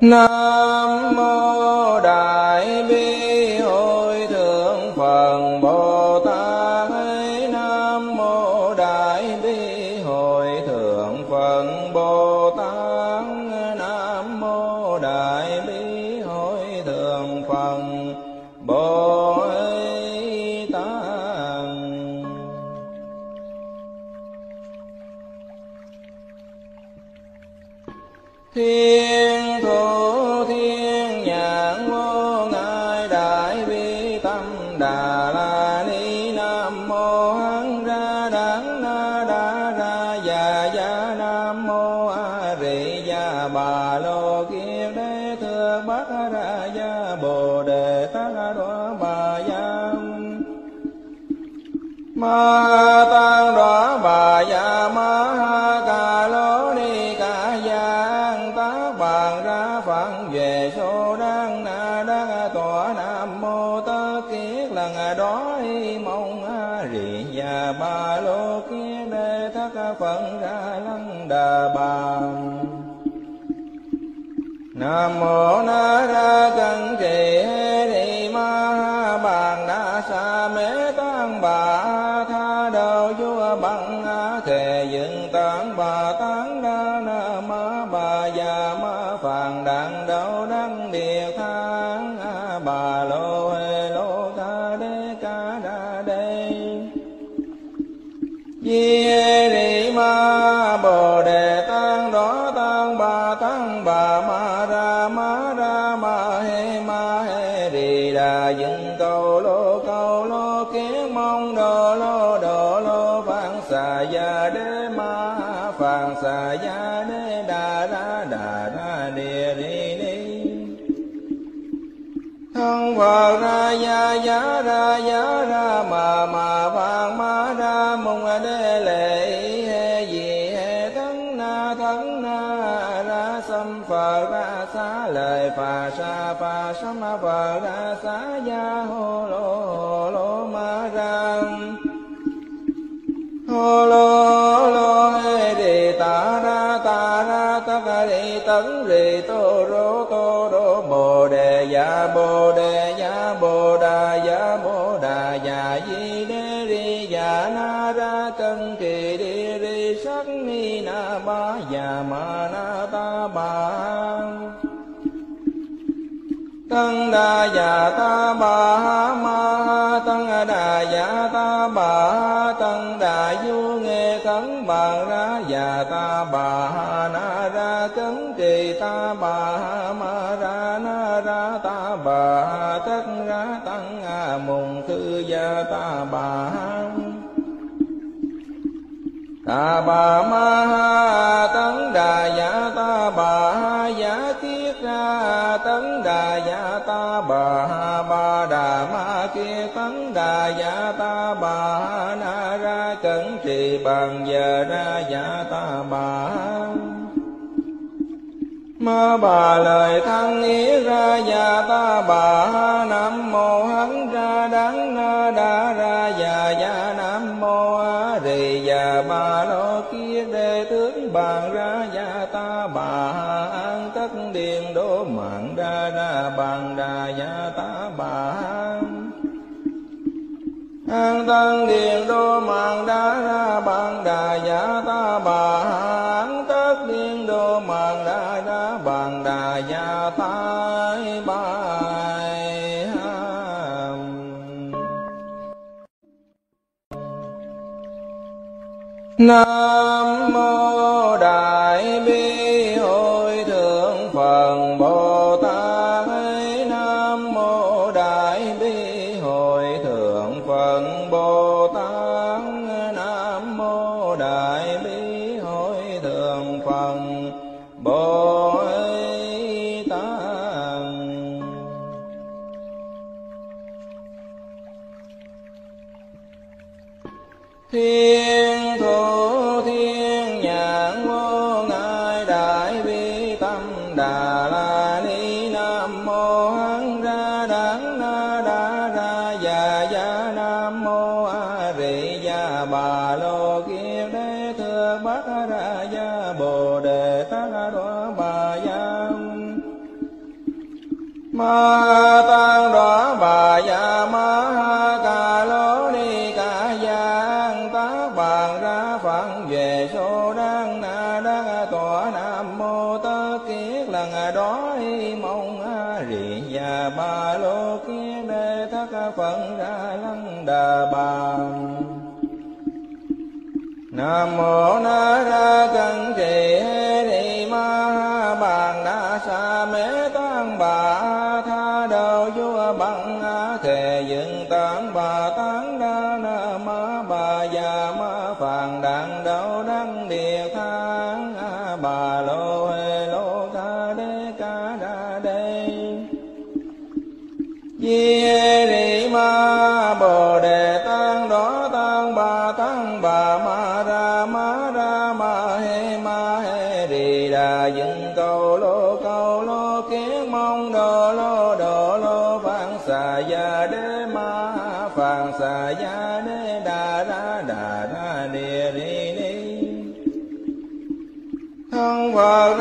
Nam mô ma tăng đoá bà ya ma ha ca lô ni ca giang tác bàn ra phận về số đang na đang tòa nam mô tất kiết lần đó y mong a rì già ba lô kiết đề thất phận ra lăng đà bà Nam mô Na Ra cần sa pa sam pa ra sa ya ho lo ho lo ma ra ho lo đa dạ ta bà ha ma ha tăng đà dạ ta bà ha tăng đà du nghe cấn bà ra dạ ta bà ha na ra cấn kỳ ta bà ha ma ra na ra ta bà ha tất ra tăng a mùng khư gia ta bà ha ta bà ma ha tăng đà dạ ta bà bà ba đà ma kia tấn đà dạ ta bà na ra cẩn trì bằng giờ ra dạ ta bà. Ma bà lời thăng ý ra dạ ta bà. Nam mô hắn bàn đà gia tá bà an tăng điện đô mạng đá ra bàn đà gia tá bà an tất điện đô mạng đá ra bàn đà gia tá bà Nam mô Nam mô Na Ra नमो नारागङ्गे Father.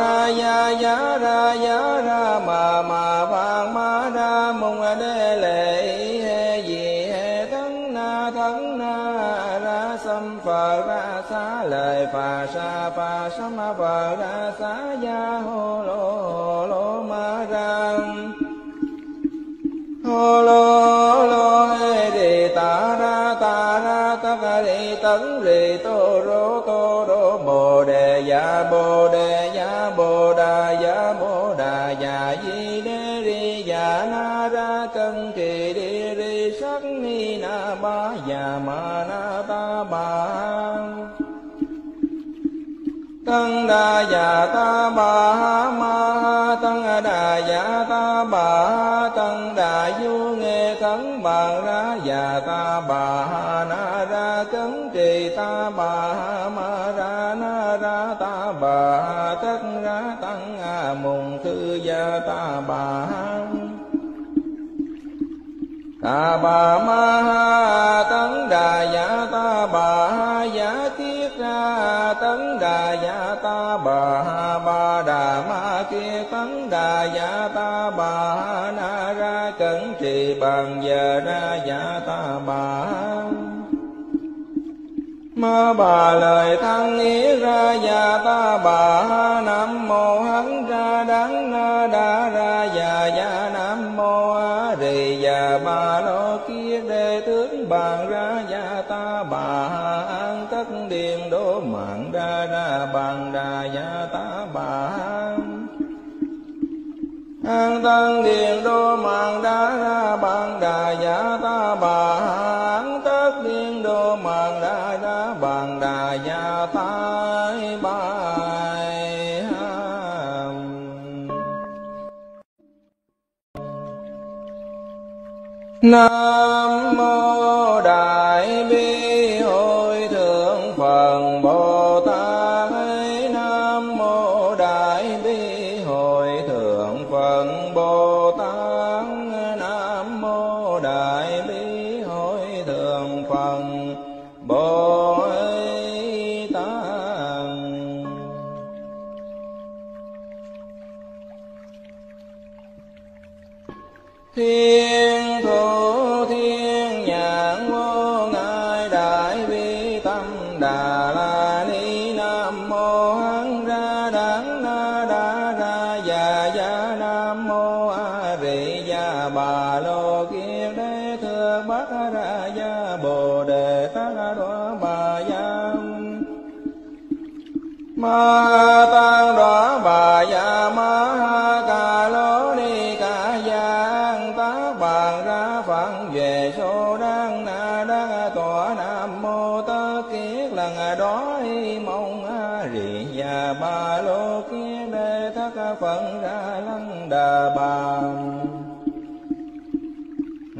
đa dạ ta bà ha ma ha tăng đà dạ ta bà ha tăng đà du nghe khấn bà ra dạ ta bà ha na ra cấn trì ta bà ha ma ra na ra ta bà ha tất ra tăng a mùng thư gia ta bà ha ta bà ma ha tăng đà dạ ta bà ha dạ bàn giờ ra dạ ta bà ma bà lời thăng ý ra dạ ta bà nam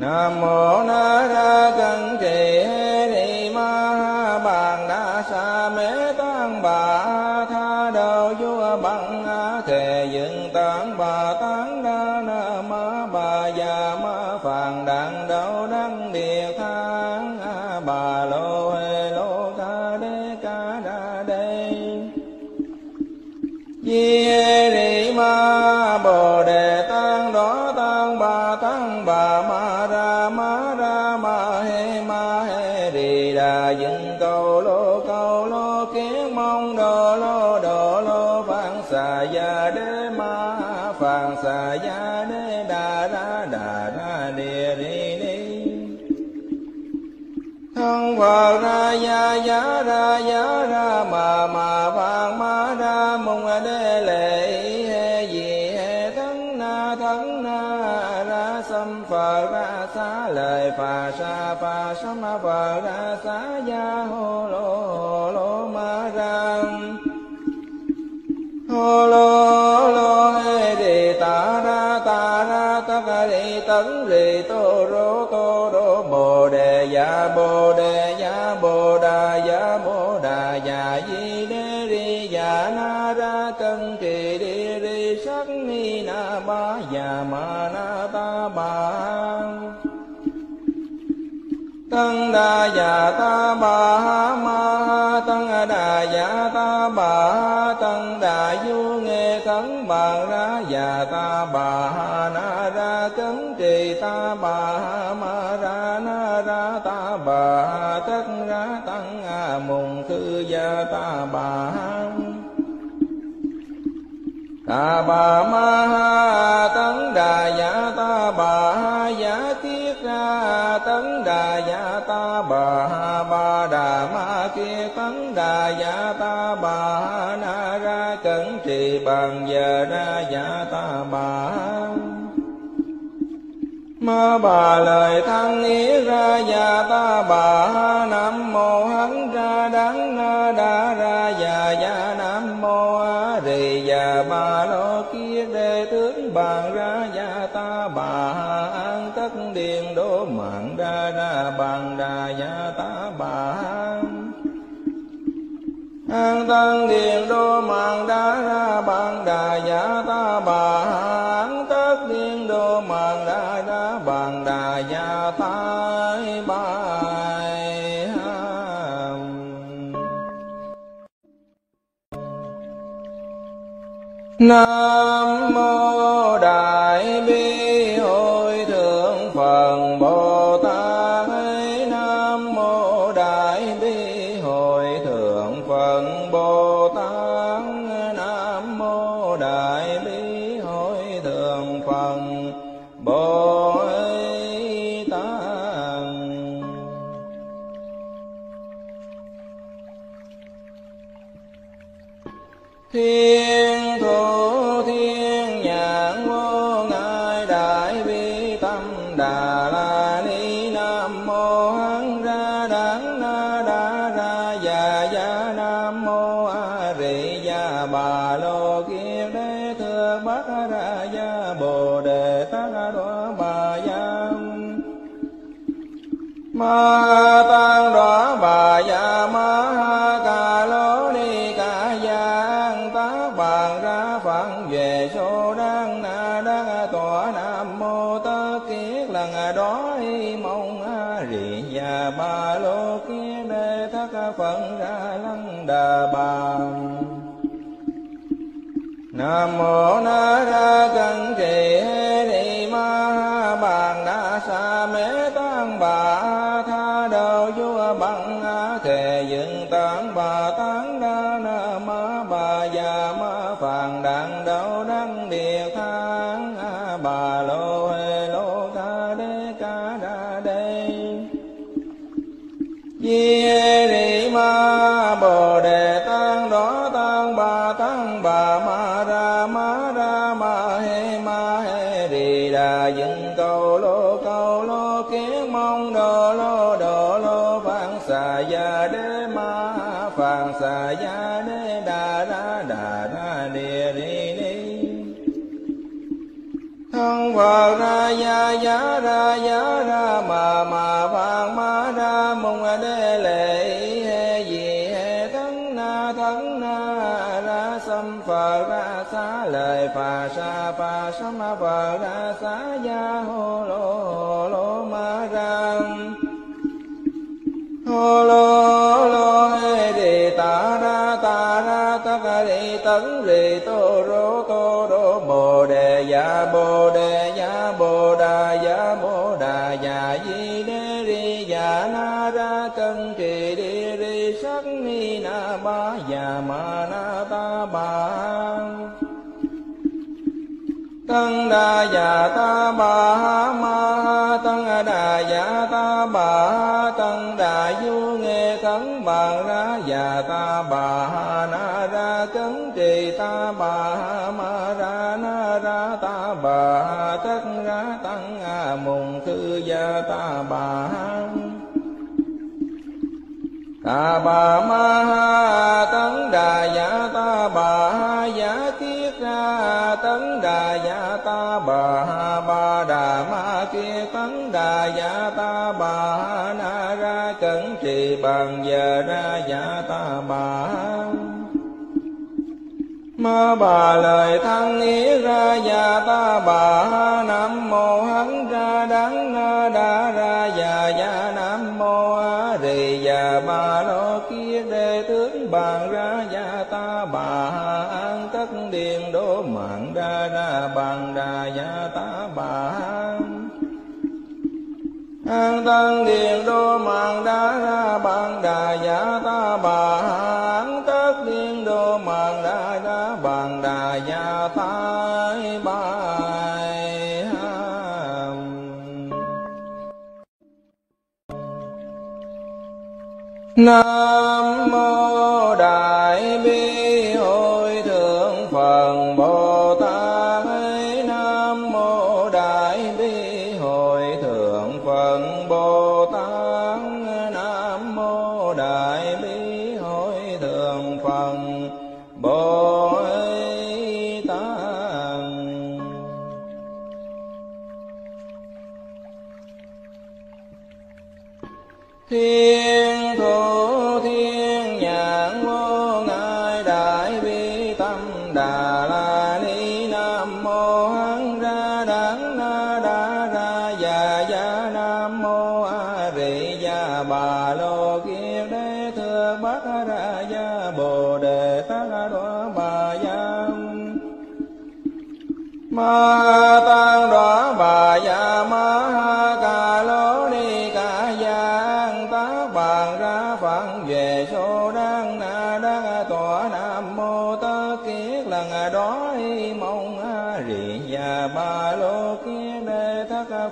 nam mô na ra cân trì tăng đa già ta bà ma tăng đà già dạ ta bà tăng đà du nghe thắng bà ra dạ ta bà na ra cấn trì ta bà ma ra na ra ta bà tất ra tăng a mùng cư gia ta bà ta bà ma bàn giờ đa dạ ta bà ma bà lời thăng ý ra già ta bà nam mô hắn ra đắng na đa ra già già nam mô a di đà bà lo kia đề tướng bàn ra già ta bà an tất điện đô mạng ra ra bàn đà già ta bà an. Tăng Tai bài nam mô mô vợ đa xá đa dạ ta bà ha ma ha tăng đà dạ ta bà ha tăng đà du nghe khấn bàn ra dạ ta bà ha na ra cấn trì ta bà ha ma ra na ra ta bà ha tất ra tăng a mùng khư gia ta bà ha ta bà ma ha tăng đà dạ ta bà bàn giờ ra dạ ta bà ma bà lời thăng ý ra dạ ta bà nam mô hắn ra đắng na đa ra dạ dạ nam mô a rì dạ ba lo kia đề tướng bàn ra tăng điện đô mạng đá ra bạn đà giả ta bà hán tất điện đô mạng đá ra bạn đà giả ta bài nam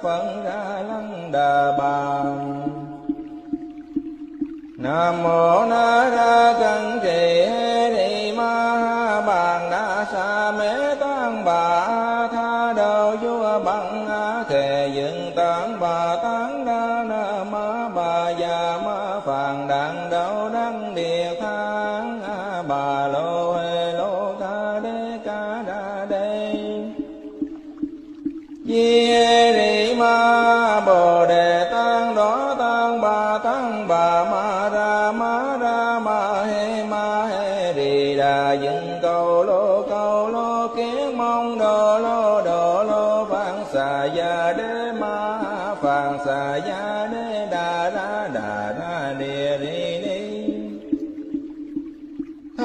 phật ra lăng đà bàn, nam mô na ra căn trì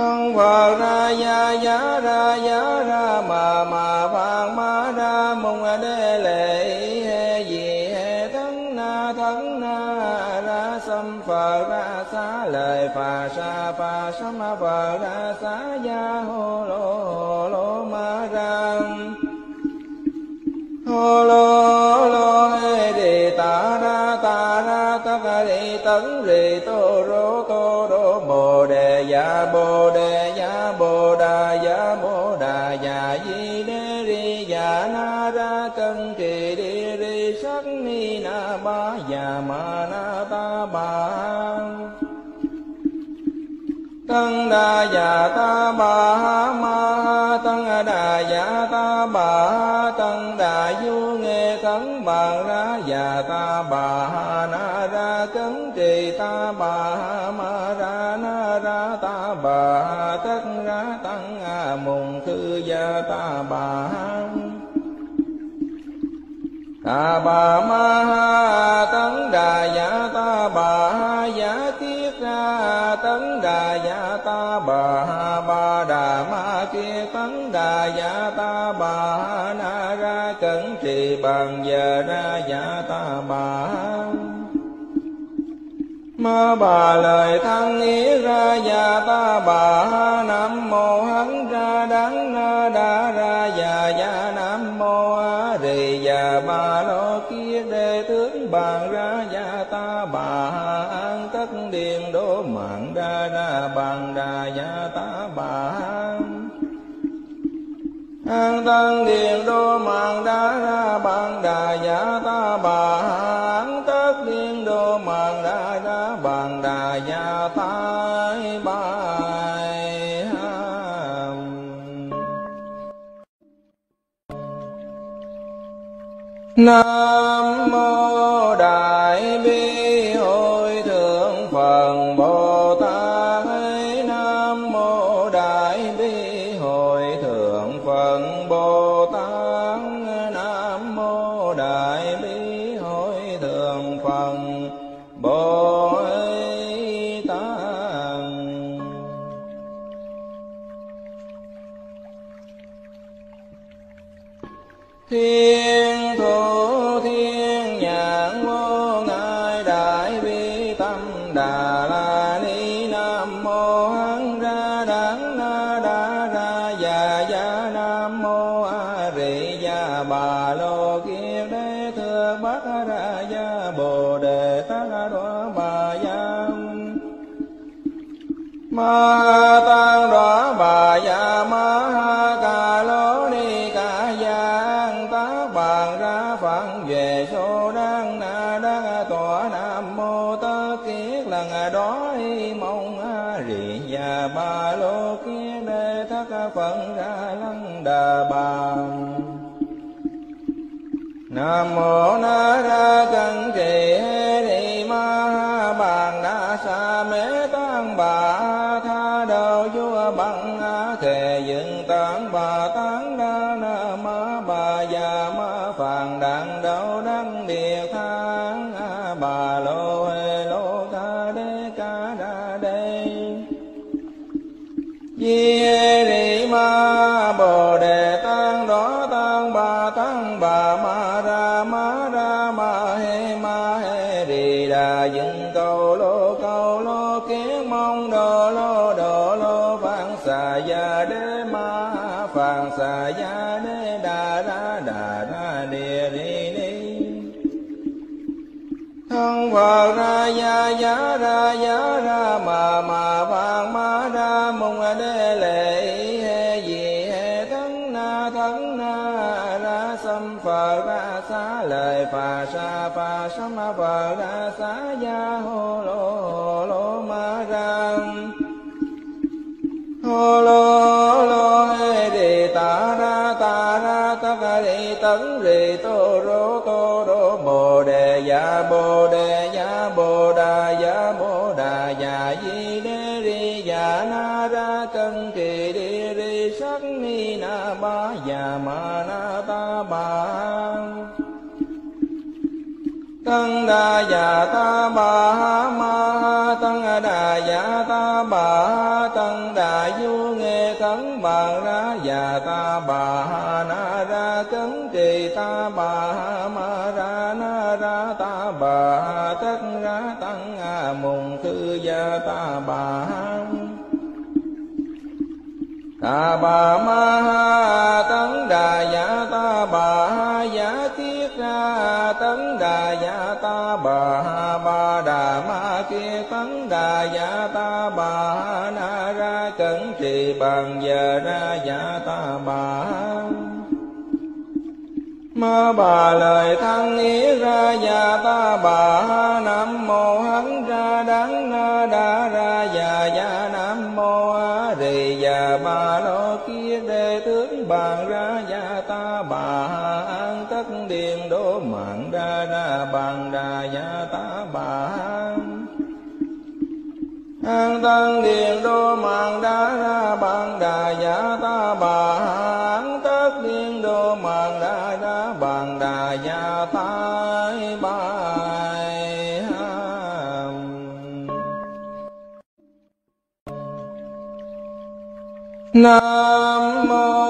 không vờ ra ya ya ra ya ra mà mà vàng ma ra mùng đê lệ he gì he thân na thân na ra sâm phờ ra xá lời phà sa phà sâm phờ ra xá ya ho lo hồ lô ma ra ho lo đa dạ ta bà ha ma ha tăng đà dạ ta bà ha tăng đà du nghe cấn bà ra dạ ta bà ha na ra cấn trì ta bà ha ma ra na ra ta bà ha tất ra tăng a mùng thư gia ta bà ha ta bà ma ha tăng đà dạ ta bà ha dạ tiết ra tấn bà ba đà ma kia tấn đà dạ ta bà na ra cẩn trì bằng giờ ra dạ ta bà. Ma bà lời thăng ý ra dạ ta bà nam tăng điện đô mạng đá ra bạn đà giả ta bà hán tất điện đô mạng đá ra bạn đà giả ta bài nam mô nam mô na ra cân kỳ hê ni ma ha bàn đa sa mê tăng bà tha đầu vua bằng a thề dựng tăng bà tán đa na ma bà già ma phàn đặng đâu đăng địa thang a bà lô hê lô tha đê ca đa đê di hê ni ma bồ đề phà sam phật ra xá tăng đà dạ dạ già dạ ta bà ma tăng đà già ta bà tăng đà du nghe thắng bà ra già ta bà na ra cấn trì ta bà ma ra na ra ta bà tất ra tăng a mùng thư gia ta bà ta bà ma tăng đà dạ bà ha ba đà ma kia tấn đà dạ ta bà ha na ra cẩn trì bằng giờ ra dạ ta bà ma bà lời thăng ý ra dạ ta bà ha nam mô hắn ra đắng na đa ra dạ dạ nam mô a rì đà bà lo kia đề tướng bàn ra dạ ta bà ha đa ra bàn đà dạ ta bà an tăng điện đô mạng đa ra bàn đà dạ ta bà an tất điện đô mạng đa ra bàn đà dạ ta bà Nam mô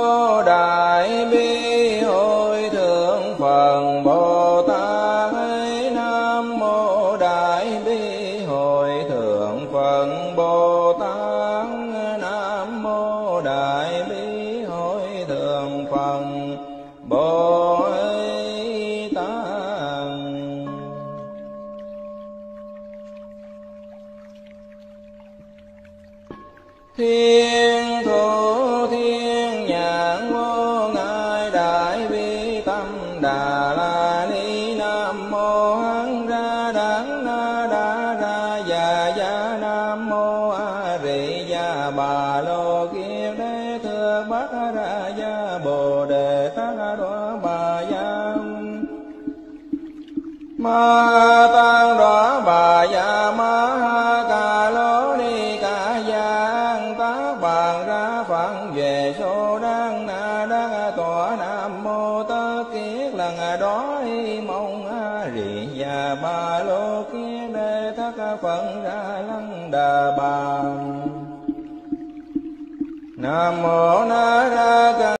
ma tăng đó bà già ma ha ca lô ni ca giang tác bàn ra phận về số đang na đang tòa nam mô tơ kiết lần đó y mong a rì già ba lô kiết đê thất phận ra lăng đà bà nam mô na ra